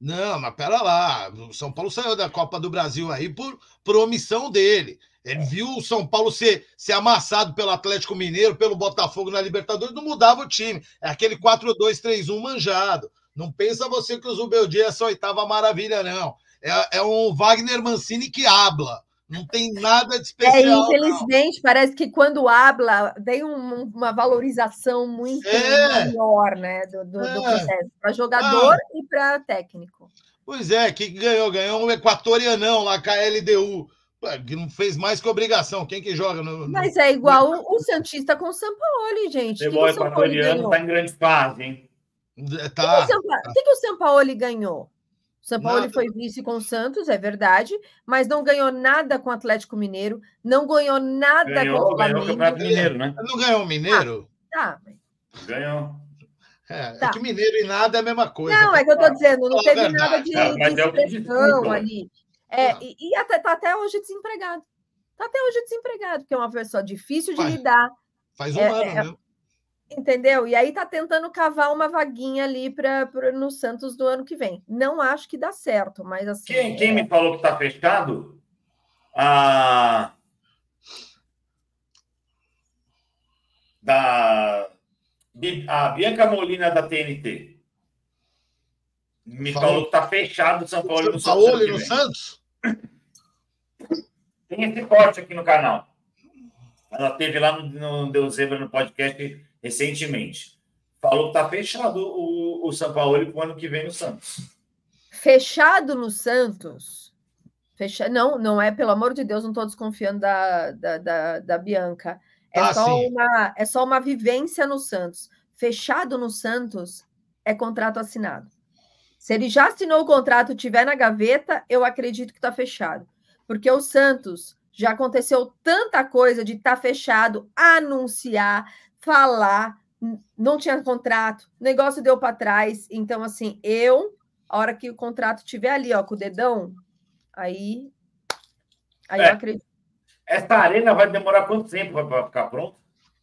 não, mas pera lá. O São Paulo saiu da Copa do Brasil aí por, por omissão dele. Ele viu o São Paulo ser, ser amassado pelo Atlético Mineiro, pelo Botafogo na Libertadores, não mudava o time. É aquele 4-2-3-1 manjado. Não pensa você que o Zubeldia é essa oitava maravilha, não. É, é um Wagner Mancini que habla. Não tem nada de é, especial. É, infelizmente, não. parece que quando habla, tem um, uma valorização muito é. maior né, do, do, é. do processo, para jogador ah. e para técnico. Pois é, que ganhou? Ganhou um equatorianão lá com a LDU, que não fez mais que obrigação. Quem que joga no. no... Mas é igual o, o Santista com o Sampaoli, gente. O equatoriano está em grande fase, hein? É, tá. O que, que, o Sampaoli ganhou? São Paulo Nada. foi vice com o Santos, é verdade, mas não ganhou nada com o Atlético Mineiro, não ganhou nada com Ganhou, o ganhou o Flamengo. Campeonato Mineiro, né? Não ganhou o Mineiro? Tá, Ganhou. É, Tá. é que Mineiro e nada é a mesma coisa. Não, é que eu tô dizendo, não teve verdade, nada de, mas de é expressão desculpa. ali. É, Não. e, e até, tá até hoje desempregado. Tá até hoje desempregado, porque é uma pessoa difícil de Vai. lidar, Faz um é- ano, é- né? Entendeu? E aí tá tentando cavar uma vaguinha ali pra, pra- no Santos do ano que vem. Não acho que dá certo, mas assim. Quem, quem me falou que tá fechado? A. Da. Bi- A Bianca Molina da TNT. Me Falou. falou que tá fechado o São Paulo no São Santos. Paulo no. Santos? Tem esse corte aqui no canal. Ela teve lá no, no Deu Zebra no podcast recentemente. Falou que tá fechado o, o São Paulo pro ano que vem no Santos. Fechado no Santos. Fecha... Não, não é, pelo amor de Deus, não estou desconfiando da, da, da, da Bianca. É, Ah, só sim. uma, é só uma vivência no Santos. Fechado no Santos é contrato assinado. Se ele já assinou o contrato, tiver na gaveta, eu acredito que está fechado. Porque o Santos já aconteceu tanta coisa de estar fechado, anunciar, falar, não tinha contrato, negócio deu para trás. Então, assim, eu, a hora que o contrato tiver ali, ó, com o dedão, aí, aí É. eu acredito. Essa arena vai demorar quanto tempo para ficar pronta?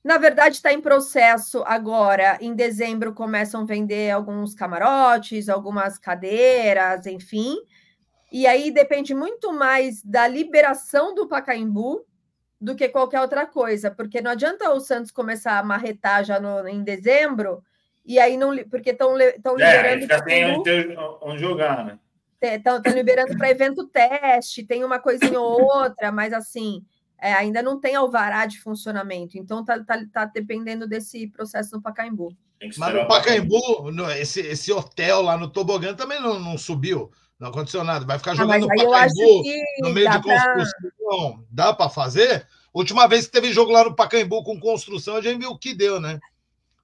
Na verdade, está em processo agora. Em dezembro começam a vender alguns camarotes, algumas cadeiras, enfim. E aí depende muito mais da liberação do Pacaembu do que qualquer outra coisa, porque não adianta o Santos começar a marretar já no, em dezembro e aí não porque estão estão É, liberando fica sem Pacaembu. onde, ter- onde jogar, né? Estão liberando para evento teste, tem uma coisinha ou outra, mas assim, é, ainda não tem alvará de funcionamento. Então tá, tá, tá dependendo desse processo no Pacaembu. Tem que Mas no o Pacaembu, no- esse, esse hotel lá no Tobogã também não, não subiu. Não aconteceu nada. Vai ficar Ah, jogando acho Pacaembu no meio de pra- construção. Dá para fazer? Última vez que teve jogo lá no Pacaembu com construção, a gente viu o que deu, né?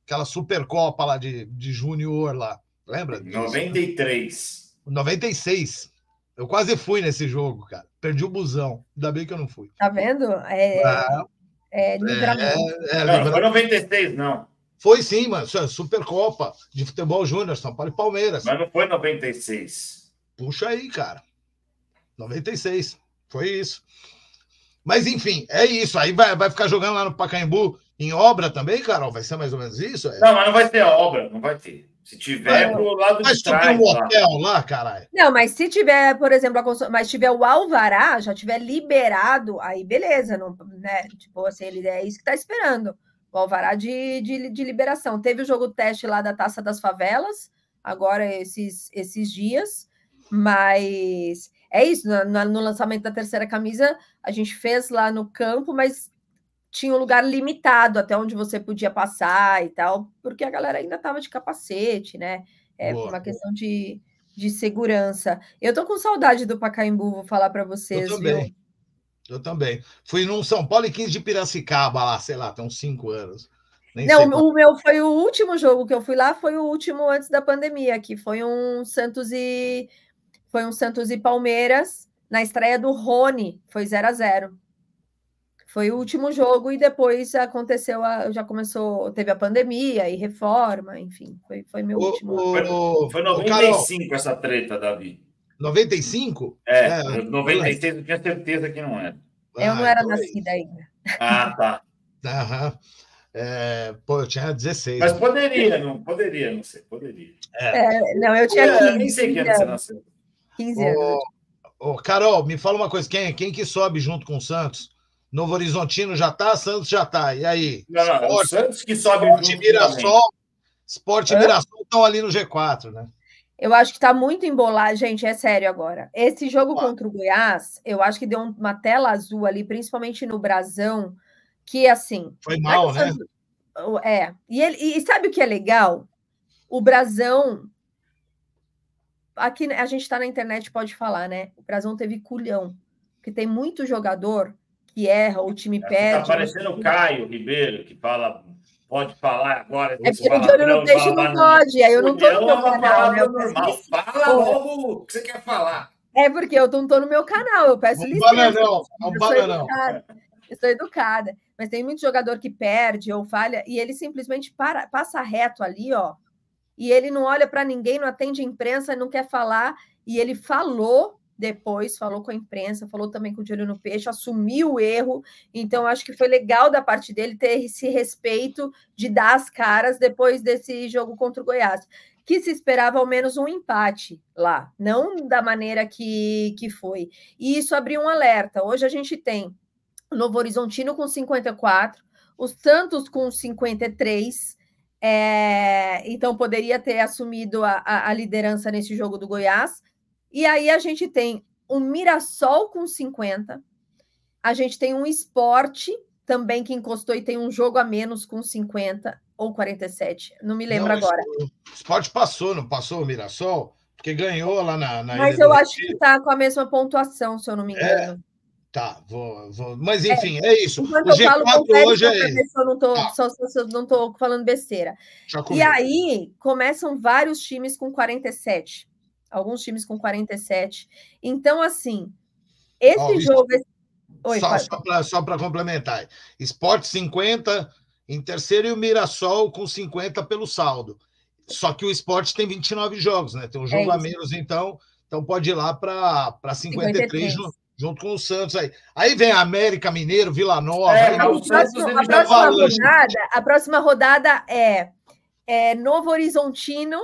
Aquela Supercopa lá de, de Júnior lá. Lembra? disso? 93. 96. Eu quase fui nesse jogo, cara. Perdi o busão. Ainda bem que eu não fui. Tá vendo? É, Ah, é livramento. é, Não, não lembra- foi 96, não. Foi sim, mano. É Supercopa de futebol júnior, São Paulo e Palmeiras. Mas não foi 96. Puxa aí, cara. 96. Foi isso. Mas enfim, é isso. Aí vai, vai ficar jogando lá no Pacaembu em obra também, Carol? Vai ser mais ou menos isso? É. Não, mas não vai ter obra, não vai ter. Se tiver, Vai- pro lado Mas de trás. um lá. hotel lá, caralho. Não, mas se tiver, por exemplo, a constru- mas tiver o alvará, já tiver liberado, aí beleza, não, né? Tipo assim, ele é isso que tá esperando. O alvará de, de, de liberação. Teve o jogo teste lá da Taça das Favelas, agora esses, esses dias, mas é isso. na- no lançamento da terceira camisa, a gente fez lá no campo, mas tinha um lugar limitado até onde você podia passar e tal, porque a galera ainda tava de capacete, né? É Boa. uma questão de, de segurança. Eu tô com saudade do Pacaembu, vou falar para vocês, Eu viu? também. Eu também. Fui num São Paulo e 15 de Piracicaba lá, sei lá, tem uns 5 anos. Nem Não, o meu foi o último jogo que eu fui lá, foi o último antes da pandemia, que foi um Santos e foi um Santos e Palmeiras na estreia do Rony, foi 0 a 0. Foi o último jogo e depois aconteceu a, já começou, teve a pandemia e reforma, enfim, foi, foi meu O- último. o- Foi o Carol, 95 essa treta, Davi. 95? É, É, 96 eu tinha certeza que não era. Eu não Ah, era então é nascida ainda. Ah, tá. Aham. É, pô, eu tinha 16. Mas poderia, não poderia, não sei, poderia. É, não, eu tinha É, 15, nem sei que ano 15 você nasceu. 15 anos. Ô, ô, Carol, me fala uma coisa: quem, quem que sobe junto com o Santos? Novo Horizontino já tá, Santos já tá. E aí? Não, não, é o Santos que sobe Sport junto Mirassol. Sport e? Mirassol estão ali no G4, né? Eu acho que tá muito embolado, gente, é sério agora. Esse jogo contra o Goiás, eu acho que deu um- uma tela azul ali, principalmente no Brasão, que assim. Foi é mal, né? Santos- É. E, ele, e sabe o que é legal? O Brasão. Aqui a gente tá na internet, pode falar, né? O Brasão teve culhão. Porque tem muito jogador que erra, o time Tá perde. parecendo o Caio Ribeiro, que fala pode falar agora. É porque o de olho no peixe não pode, aí eu não tô no meu canal. Né? Normal. Fala logo o que você quer falar. É porque eu não tô no meu canal, eu peço licença. Bananão, é um bananão. Eu sou educada, mas tem muito jogador que perde ou falha e ele simplesmente para, passa reto ali, ó. E ele não olha para ninguém, não atende imprensa, não quer falar. E ele falou depois, falou com a imprensa, falou também com o Diário no Peixe, assumiu o erro. Então, acho que foi legal da parte dele ter esse respeito de dar as caras depois desse jogo contra o Goiás que se esperava ao menos um empate lá, não da maneira que, que foi. E isso abriu um alerta. Hoje a gente tem o Novo Horizontino com 54, o Santos com 53. É, então poderia ter assumido a, a, a liderança nesse jogo do Goiás. E aí a gente tem o Mirassol com 50, a gente tem um esporte também que encostou e tem um jogo a menos com 50 ou 47, não me lembro não, agora. O esporte passou, não passou o Mirassol? Porque ganhou lá na. na Mas eu acho que está com a mesma pontuação, se eu não me é, engano. É, tá, vou, vou. Mas é, enfim, é, é isso. O G4 hoje é. Eu não estou ah. não tô falando besteira. E aí começam vários times com 47. Alguns times com 47. Então, assim, esse Ó, jogo. Oi, só para complementar. Esporte 50, em terceiro, e o Mirassol com 50 pelo saldo. Só que o esporte tem 29 jogos, né? Tem um jogo é a menos, então, então pode ir lá para 53, 53. Junto, junto com o Santos aí. Aí vem a América Mineiro, Vila Nova. É, aí, o Santos, a, próxima rodada, a próxima rodada é, é Novo Horizontino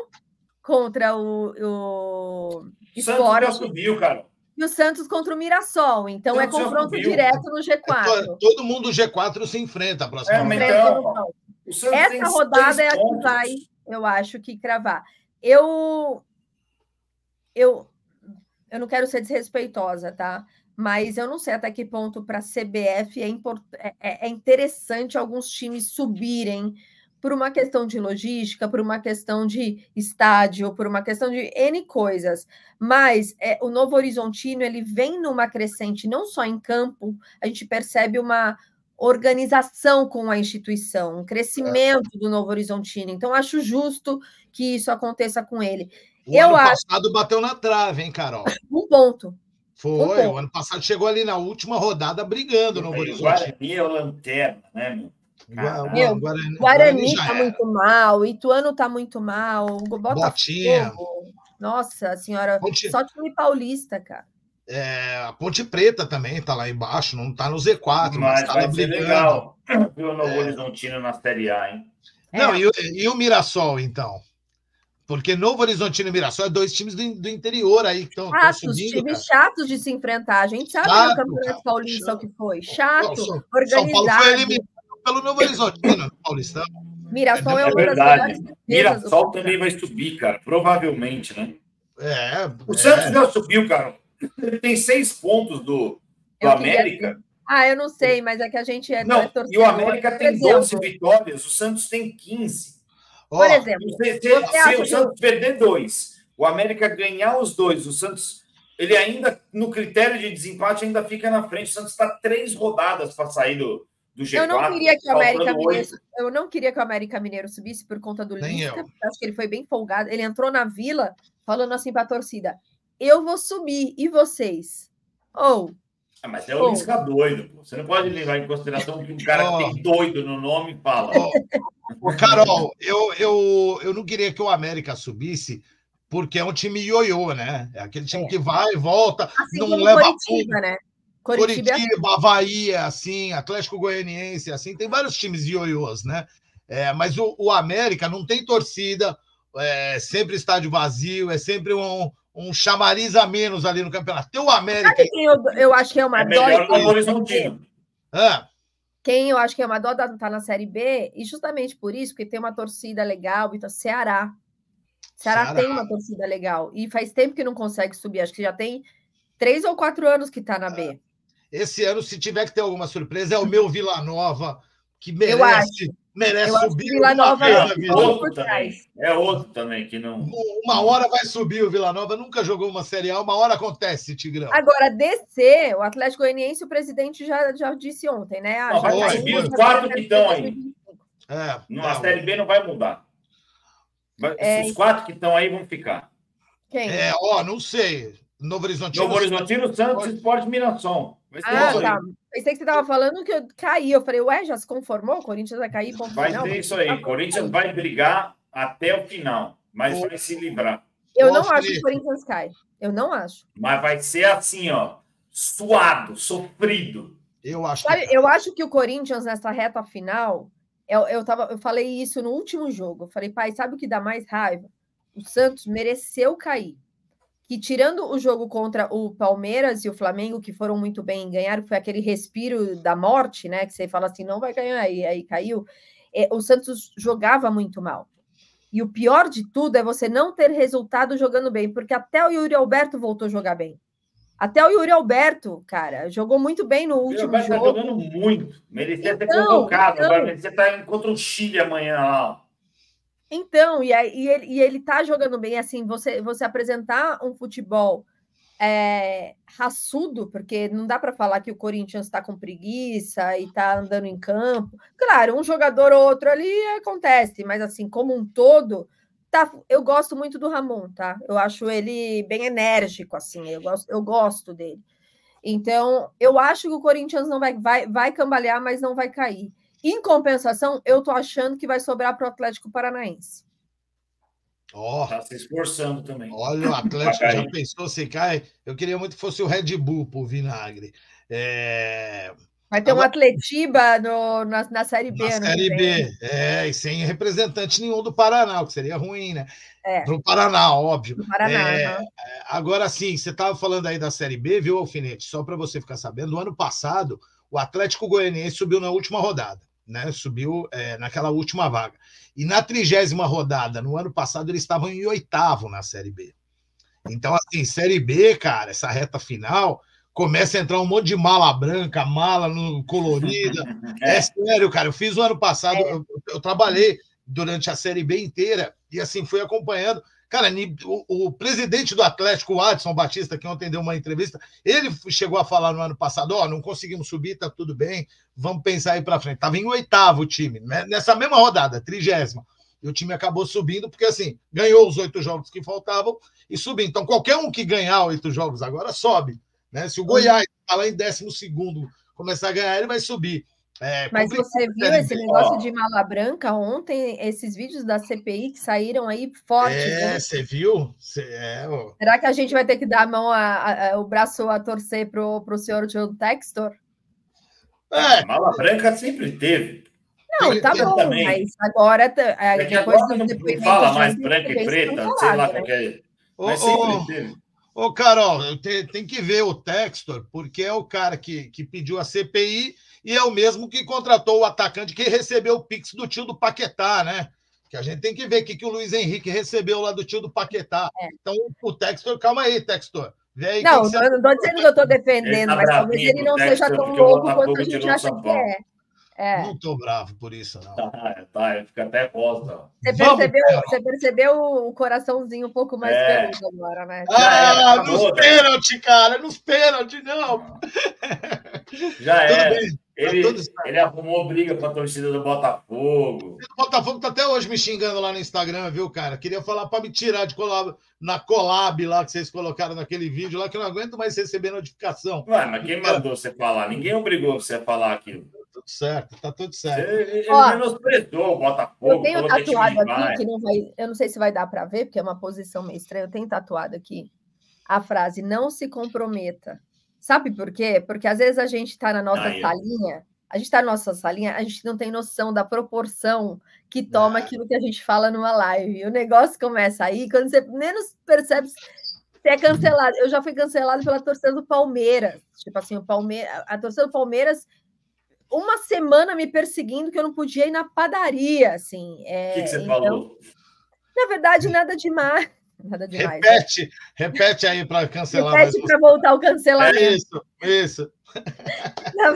contra o, o Esporte. Santos subiu, cara e o Santos contra o Mirassol. Então é confronto direto no G4. Todo mundo G4 se enfrenta a próxima é, rodada. Então, Essa rodada é a que vai, eu acho que cravar. Eu, eu, eu não quero ser desrespeitosa, tá? Mas eu não sei até que ponto para a CBF é, import... É, é, é interessante alguns times subirem por uma questão de logística, por uma questão de estádio, por uma questão de N coisas. Mas é, o Novo Horizontino ele vem numa crescente, não só em campo, a gente percebe uma organização com a instituição, um crescimento do Novo Horizontino. Então, acho justo que isso aconteça com ele. O Eu ano acho... passado bateu na trave, hein, Carol? Um ponto. Foi, o ano passado chegou ali na última rodada brigando no Novo Horizontino. Guarani é o lanterna, né, meu? Meu, Guarani, Guarani tá muito mal, Ituano tá muito mal, Botafogo. Nossa senhora, Ponte... só time paulista, cara. É, a Ponte Preta também tá lá embaixo, não tá no Z4, mas, mas tá vai ser legal ver o Novo é. Horizontino na Série A, hein? Não, é. e, o, e o Mirassol, então? Porque Novo Horizontino e Mirassol é dois times do, do interior aí que estão subindo. Times cara. chatos de se enfrentar. A gente sabe Chato, que o Campeonato Paulista o que foi. Chato, São, organizado. São Paulo foi eliminado pelo Novo Horizonte, no Paulistão. Mirassol é, é verdade. Mirassol também vai subir, cara. Provavelmente, né? É. O Santos é. já subiu, cara. Ele tem seis pontos do, do América. Ah, eu não sei, mas é que a gente é. Não, e o América tem exemplo, 12 vitórias, o Santos tem 15. Por oh, exemplo, se, se, se o Santos perder dois, o América ganhar os dois, o Santos, ele ainda, no critério de desempate, ainda fica na frente. O Santos está três rodadas para sair do, do G4. Eu não queria que o América Mineiro, eu não queria que o América Mineiro subisse por conta do Lisca. Acho que ele foi bem folgado. Ele entrou na Vila falando assim para a torcida: "Eu vou subir e vocês?" Ou ah, mas é o Lisca doido. Pô. Você não pode levar em consideração que um cara oh. que tem doido no nome fala. Oh. Carol, eu, eu, eu não queria que o América subisse porque é um time ioiô, né? É aquele time é. que vai e volta, assim não leva Curitiba, né? Curitiba, Curitiba Havaí, assim, Atlético Goianiense, assim, tem vários times ioiôs, né? É, mas o, o, América não tem torcida, é sempre estádio vazio, é sempre um, um chamariz a menos ali no campeonato. Tem o América. Sabe quem eu, eu acho que é uma é dó. Ah. Quem eu acho que é uma dó estar tá na Série B, e justamente por isso, porque tem uma torcida legal, então Ceará. Ceará, Ceará tem uma torcida legal. E faz tempo que não consegue subir, acho que já tem três ou quatro anos que está na B. Esse ano, se tiver que ter alguma surpresa, é o meu Vila Nova, que merece, merece eu subir. Vila Nova é, outro também, é outro também que não. Uma hora vai subir o Vila Nova, nunca jogou uma Série A, uma hora acontece, Tigrão. Agora, descer, o Atlético Goianiense, o presidente já, já disse ontem, né? Ah, não, vai subir os quatro que estão aí. É, não, a Série B não vai mudar. É, Os quatro que estão aí vão ficar. Quem? É, ó, não sei. Novo Horizontino. Novo Horizontino, Santos e Sport Mirassol. Ah, tá. Pensei que você estava falando que eu caí. Eu falei, ué, já se conformou? O Corinthians vai cair? Vai final, ser isso aí. O Corinthians vai brigar até o final, mas vai se livrar. Eu não acho que o Corinthians cai. Eu não acho. Mas vai ser assim, ó, suado, sofrido. Eu acho. Sabe, que... Eu acho que o Corinthians nessa reta final, eu, eu, tava, eu falei isso no último jogo. Eu falei, pai, sabe o que dá mais raiva? O Santos mereceu cair que tirando o jogo contra o Palmeiras e o Flamengo, que foram muito bem em ganhar, foi aquele respiro da morte, né? Que você fala assim, não vai ganhar, e aí caiu. É, o Santos jogava muito mal. E o pior de tudo é você não ter resultado jogando bem, porque até o Yuri Alberto voltou a jogar bem. Até o Yuri Alberto, cara, jogou muito bem no último tá jogo. Tá jogando muito. Merecia então, ter convocado. Então... Agora merecia estar contra o Chile amanhã lá. Então, e, aí, e, ele, e ele tá jogando bem, assim, você, você apresentar um futebol é, raçudo, porque não dá para falar que o Corinthians está com preguiça e está andando em campo. Claro, um jogador ou outro ali acontece, mas assim, como um todo, tá, eu gosto muito do Ramon, tá? Eu acho ele bem enérgico, assim, eu gosto, eu gosto dele. Então, eu acho que o Corinthians não vai, vai, vai cambalear, mas não vai cair. Em compensação, eu tô achando que vai sobrar para o Atlético Paranaense. Ó, oh, tá se esforçando também. Olha, o Atlético já pensou se cai. Eu queria muito que fosse o Red Bull por vinagre. É... Vai ter Agora... um Atletiba no, na, na Série B. Na Série B, é, e sem representante nenhum do Paraná, o que seria ruim, né? É. Para o Paraná, óbvio. Do Paraná, é, uhum. Agora sim, você estava falando aí da Série B, viu, Alfinete? Só para você ficar sabendo, no ano passado, o Atlético Goianiense subiu na última rodada né? Subiu é, naquela última vaga. E na trigésima rodada, no ano passado, eles estavam em oitavo na Série B. Então, assim, Série B, cara, essa reta final, começa a entrar um monte de mala branca, mala no, colorida. É. é sério, cara. Eu fiz o ano passado, é. eu, eu, trabalhei durante a Série B inteira e, assim, fui acompanhando. Cara, o, o, presidente do Atlético, o Adson Batista, que ontem deu uma entrevista, ele chegou a falar no ano passado: Ó, oh, não conseguimos subir, tá tudo bem, vamos pensar aí para frente. Tava em oitavo o time, né? nessa mesma rodada, trigésima. E o time acabou subindo, porque assim, ganhou os oito jogos que faltavam e subiu. Então, qualquer um que ganhar oito jogos agora sobe. Né? Se o Goiás está lá em décimo segundo começar a ganhar, ele vai subir. É, Mas você viu esse negócio de mala branca ontem, esses vídeos da CPI que saíram aí forte. É, né? você viu? Cê, é, Será que a gente vai ter que dar a mão, a, a, a o braço a torcer para o senhor John Textor? É, mala branca sempre teve. Não, tá bom, também. mas agora. É, é depois agora não fala mais branca e preta, sei lá né? é. Mas sempre teve. Ô, Carol, tem, tem que ver o Textor, porque é o cara que, que pediu a CPI e é o mesmo que contratou o atacante que recebeu o Pix do tio do Paquetá, né? Que a gente tem que ver o que, que o Luiz Henrique recebeu lá do tio do Paquetá. É. Então, o Textor, calma aí, Textor. Aí, não, não estou dizendo que eu estou defendendo, tá mas talvez ele não seja tão louco quanto a gente acha que é. É. Não tô bravo por isso, não. Tá, tá, fica até posta. Você percebeu, você percebeu o coraçãozinho um pouco mais é. feliz agora, né? Ah, era, nos pênaltis, cara, nos pênaltis, não. Já era. Ele, ele arrumou briga com a torcida do Botafogo. O Botafogo tá até hoje me xingando lá no Instagram, viu, cara? Queria falar para me tirar de collab, na collab lá que vocês colocaram naquele vídeo lá, que eu não aguento mais receber notificação. Ué, mas quem mandou você falar? Ninguém obrigou você a falar aquilo. Tá tudo certo, tá tudo certo. Ele, Ó, menosprezou o Botafogo. Eu tenho tatuado aqui, vai. que não vai. Eu não sei se vai dar para ver, porque é uma posição meio estranha. Eu tenho tatuado aqui a frase: não se comprometa Sabe por quê? Porque às vezes a gente está na nossa ah, salinha, a gente está na nossa salinha, a gente não tem noção da proporção que toma ah. aquilo que a gente fala numa live. O negócio começa aí, quando você menos percebe, você é cancelado. Eu já fui cancelado pela torcida do Palmeiras. Tipo assim, o Palmeiras, a torcida do Palmeiras uma semana me perseguindo que eu não podia ir na padaria, assim. É, o que, que, você então, falou? Na verdade, nada demais. Nada demais. Repete, né? repete aí para cancelar. Repete para voltar o cancelamento. É isso, isso. Não,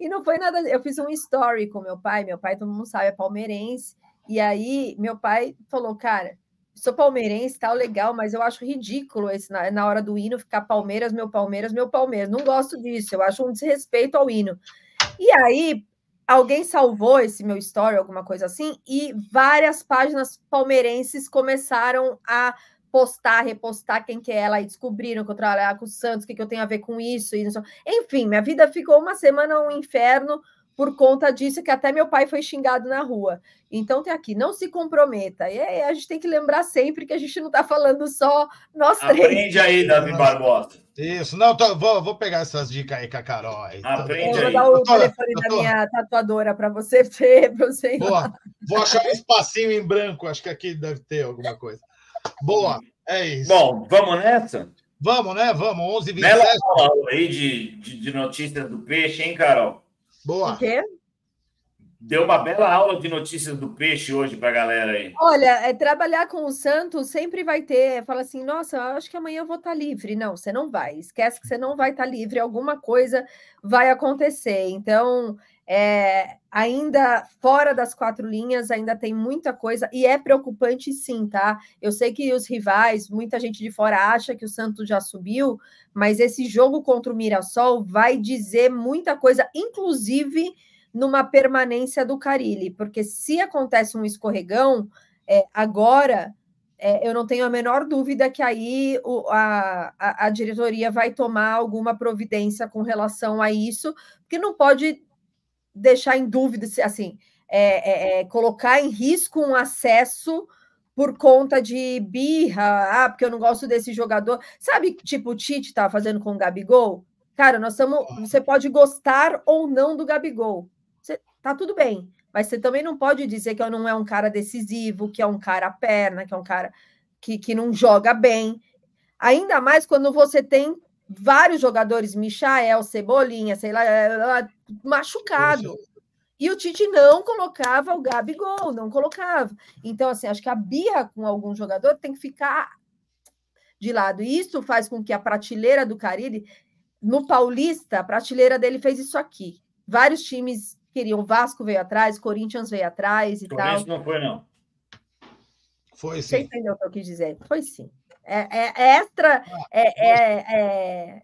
e não foi nada. Eu fiz um story com meu pai. Meu pai, todo mundo sabe, é palmeirense. E aí, meu pai falou, cara, sou palmeirense, tal, legal, mas eu acho ridículo esse na, na hora do hino ficar Palmeiras, meu Palmeiras, meu Palmeiras. Não gosto disso. Eu acho um desrespeito ao hino. E aí, alguém salvou esse meu story, alguma coisa assim, e várias páginas palmeirenses começaram a postar, repostar quem que é ela e descobriram que eu trabalhava com o Santos, o que, que eu tenho a ver com isso. E Enfim, minha vida ficou uma semana um inferno por conta disso, que até meu pai foi xingado na rua. Então tem aqui, não se comprometa. E aí, a gente tem que lembrar sempre que a gente não está falando só nós três. Aprende aí, Davi Barbosa. Isso, não, tô, vou, vou pegar essas dicas aí com a Carol. Aí. Aprende eu vou dar o tô, telefone da minha tatuadora para você ter, para você Boa. Vou achar um espacinho em branco, acho que aqui deve ter alguma coisa. Boa, é isso. Bom, vamos nessa? Vamos, né? Vamos, 11 h 27 Bela aí de, de, de notícias do peixe, hein, Carol? Boa. O quê? Deu uma bela aula de notícias do peixe hoje para a galera aí. Olha, é, trabalhar com o Santos sempre vai ter. Fala assim, nossa, acho que amanhã eu vou estar tá livre. Não, você não vai. Esquece que você não vai estar tá livre. Alguma coisa vai acontecer. Então, é, ainda fora das quatro linhas, ainda tem muita coisa. E é preocupante, sim, tá? Eu sei que os rivais, muita gente de fora acha que o Santos já subiu, mas esse jogo contra o Mirassol vai dizer muita coisa, inclusive numa permanência do Carilli, porque se acontece um escorregão, é, agora é, eu não tenho a menor dúvida que aí o, a, a, a, diretoria vai tomar alguma providência com relação a isso, porque não pode deixar em dúvida, assim, é, é, é colocar em risco um acesso por conta de birra, ah, porque eu não gosto desse jogador. Sabe, tipo, o Tite estava fazendo com o Gabigol? Cara, nós estamos. Você pode gostar ou não do Gabigol tá tudo bem. Mas você também não pode dizer que não é um cara decisivo, que é um cara perna, que é um cara que, que não joga bem. Ainda mais quando você tem vários jogadores, Michael, Cebolinha, sei lá, machucado. E o Tite não colocava o Gabigol, não colocava. Então, assim, acho que a birra com algum jogador tem que ficar de lado. E isso faz com que a prateleira do Carille, no Paulista, a prateleira dele fez isso aqui. Vários times queriam. O Vasco veio atrás, Corinthians veio atrás e Corinthians tal. não foi, não. Foi sim. Você entendeu o que eu quis dizer? Foi sim. É, é, extra. Ah, é, é, é,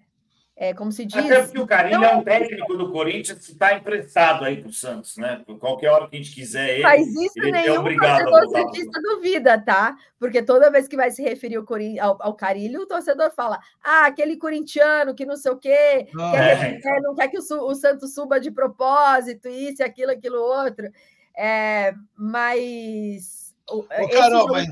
é, como se diz. Até porque o Carinho é um técnico do Corinthians que está emprestado aí para o Santos, né? Qualquer hora que a gente quiser ele. Faz isso ele nenhum é obrigado torcedor santista duvida, tá? Porque toda vez que vai se referir ao, ao, ao Carilho, o torcedor fala: ah, aquele corintiano que não sei o quê, ah, é. é, não quer que o, o Santos suba de propósito, isso, aquilo, aquilo, outro. É, mas Ô, Carol, mas,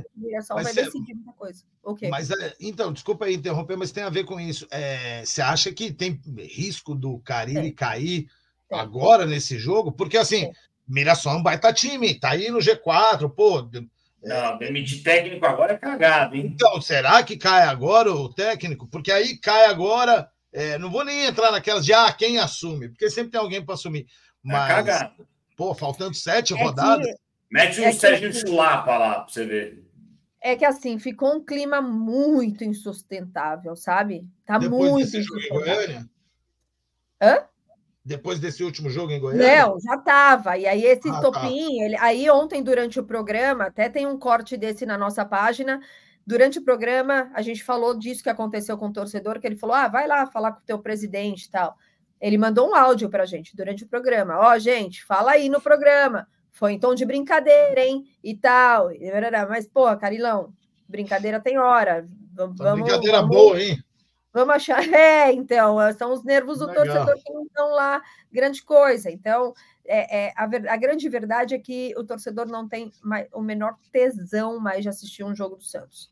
vai você, decidir muita coisa. Okay. Mas, é, então, desculpa aí interromper, mas tem a ver com isso. É, você acha que tem risco do Carille cair agora nesse jogo? Porque, assim, Mirassol é um baita time, tá aí no G4, pô. Não, demitir técnico agora é cagado, hein? Então, será que cai agora o técnico? Porque aí cai agora. É, não vou nem entrar naquelas de ah, quem assume, porque sempre tem alguém para assumir. É mas, é cagado. pô, faltando sete é rodadas. Que Mete um é Sérgio que... Chulapa lá para você ver. É que assim, ficou um clima muito insustentável, sabe? Tá Depois muito desse jogo em Goiânia? Hã? Depois desse último jogo em Goiânia? Não, já estava. E aí, esse ah, tá. ele, aí ontem, durante o programa, até tem um corte desse na nossa página. Durante o programa, a gente falou disso que aconteceu com o torcedor, que ele falou: ah, vai lá falar com o teu presidente e tal. Ele mandou um áudio para a gente durante o programa. Ó, oh, gente, fala aí no programa foi em tom de brincadeira, hein? E tal. Mas, pô, Carilão, brincadeira tem hora. Vamos, brincadeira vamos, boa, hein? Vamos achar. É, então, são os nervos do Legal. torcedor que não estão lá grande coisa. Então, é, é a, ver, a, grande verdade é que o torcedor não tem mais, o menor tesão mais de assistir um jogo do Santos.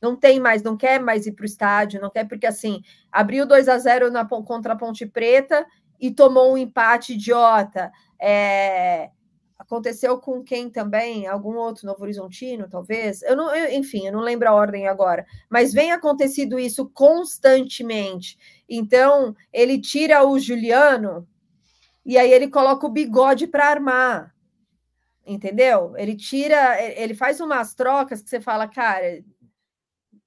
Não tem mais, não quer mais ir para o estádio, não quer, porque assim, abriu 2 a 0 na, contra a Ponte Preta e tomou um empate idiota. É, Aconteceu com quem também? Algum outro Novo Horizontino, talvez? Eu não, eu, enfim, eu não lembro a ordem agora. Mas vem acontecido isso constantemente. Então, ele tira o Juliano e aí ele coloca o bigode para armar. Entendeu? Ele tira, ele faz umas trocas que você fala, cara,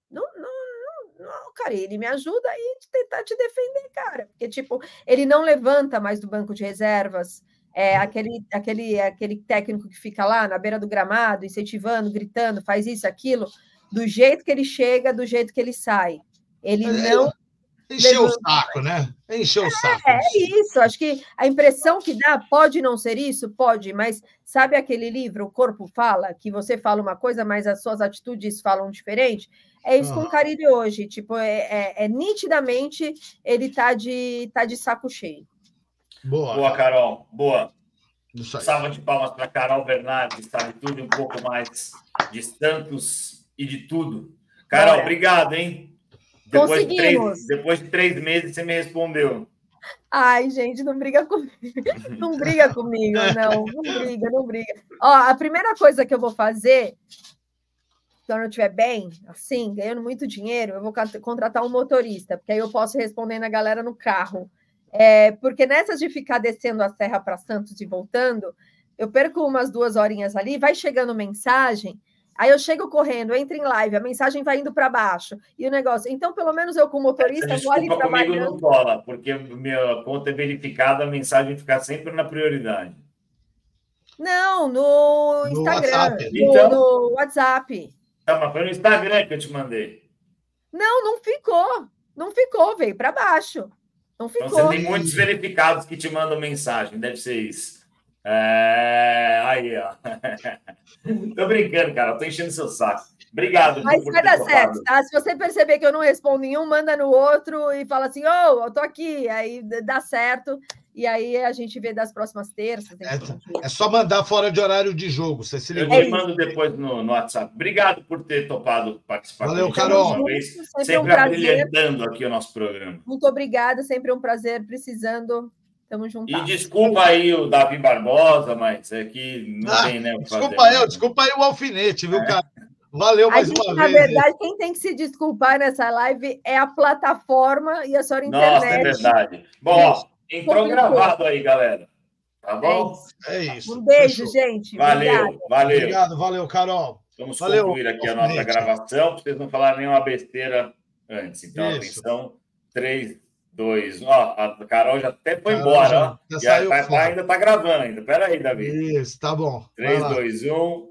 não, não, não, cara, ele me ajuda aí tentar te defender, cara. Porque, tipo, ele não levanta mais do banco de reservas é, aquele, aquele, aquele técnico que fica lá na beira do gramado, incentivando, gritando, faz isso, aquilo, do jeito que ele chega, do jeito que ele sai. Ele não. Encheu o saco, né? Encheu o saco. É, é isso. Acho que a impressão que dá pode não ser isso, pode, mas sabe aquele livro, O Corpo Fala, que você fala uma coisa, mas as suas atitudes falam diferente? É isso com o Carille hoje. Tipo, é, é, é, nitidamente ele tá de, tá de saco cheio. Boa. Boa, Carol. Boa. Salva de palmas para Carol Bernardes, sabe tudo um pouco mais de Santos e de tudo. Carol, Olha. obrigado, hein? Depois de, três, depois de três meses você me respondeu. Ai, gente, não briga comigo. Não briga comigo, não. Não briga, não briga. Ó, a primeira coisa que eu vou fazer, quando eu estiver bem, assim, ganhando muito dinheiro, eu vou contratar um motorista, porque aí eu posso responder na galera no carro. É, porque nessas de ficar descendo a serra para Santos e voltando, eu perco umas duas horinhas ali, vai chegando mensagem, aí eu chego correndo, entro em live, a mensagem vai indo para baixo, e o negócio. Então, pelo menos eu, como motorista, vou ali trabalhando. comigo não cola, porque minha conta é verificada, a mensagem fica sempre na prioridade. Não, no, no Instagram, WhatsApp. No, então... no WhatsApp. Tá, mas foi no Instagram que eu te mandei. Não, não ficou. Não ficou, veio para baixo. Não ficou. Então, você tem muitos verificados que te mandam mensagem, deve ser isso. É... Aí, ó. tô brincando, cara, tô enchendo seu saco. Obrigado. Mas vai dar certo, tá? Se você perceber que eu não respondo nenhum, manda no outro e fala assim: ô, oh, eu tô aqui. Aí dá certo. E aí a gente vê das próximas terças. É, é, só mandar fora de horário de jogo. Você se liga. Eu te mando depois no, no WhatsApp. Obrigado por ter topado participar. Valeu, Carol. Uma vez. Sempre, sempre um abrilhantando aqui o nosso programa. Muito obrigada, sempre um prazer. Precisando, Tamo junto. E desculpa aí o Davi Barbosa, mas é que não ah, tem, né? Desculpa fazer, eu, né? desculpa aí o alfinete, viu, é. cara? Valeu mais gente, uma na vez. Na verdade, quem tem que se desculpar nessa live é a plataforma e a sua internet. Nossa, é verdade. Bom, Entrou gravado aí, galera. Tá bom? É isso. Um beijo, Fechou. gente. Valeu, Obrigada. valeu. Obrigado, valeu, Carol. Vamos valeu, concluir aqui a nossa gravação, para vocês não falarem nenhuma besteira antes. Então, isso. atenção. 3, 2, 1. Ó, a Carol já até foi embora. Já, já, já tá, tá, ainda está gravando ainda. Pera aí, Davi. Isso, tá bom. 3, 2, 1.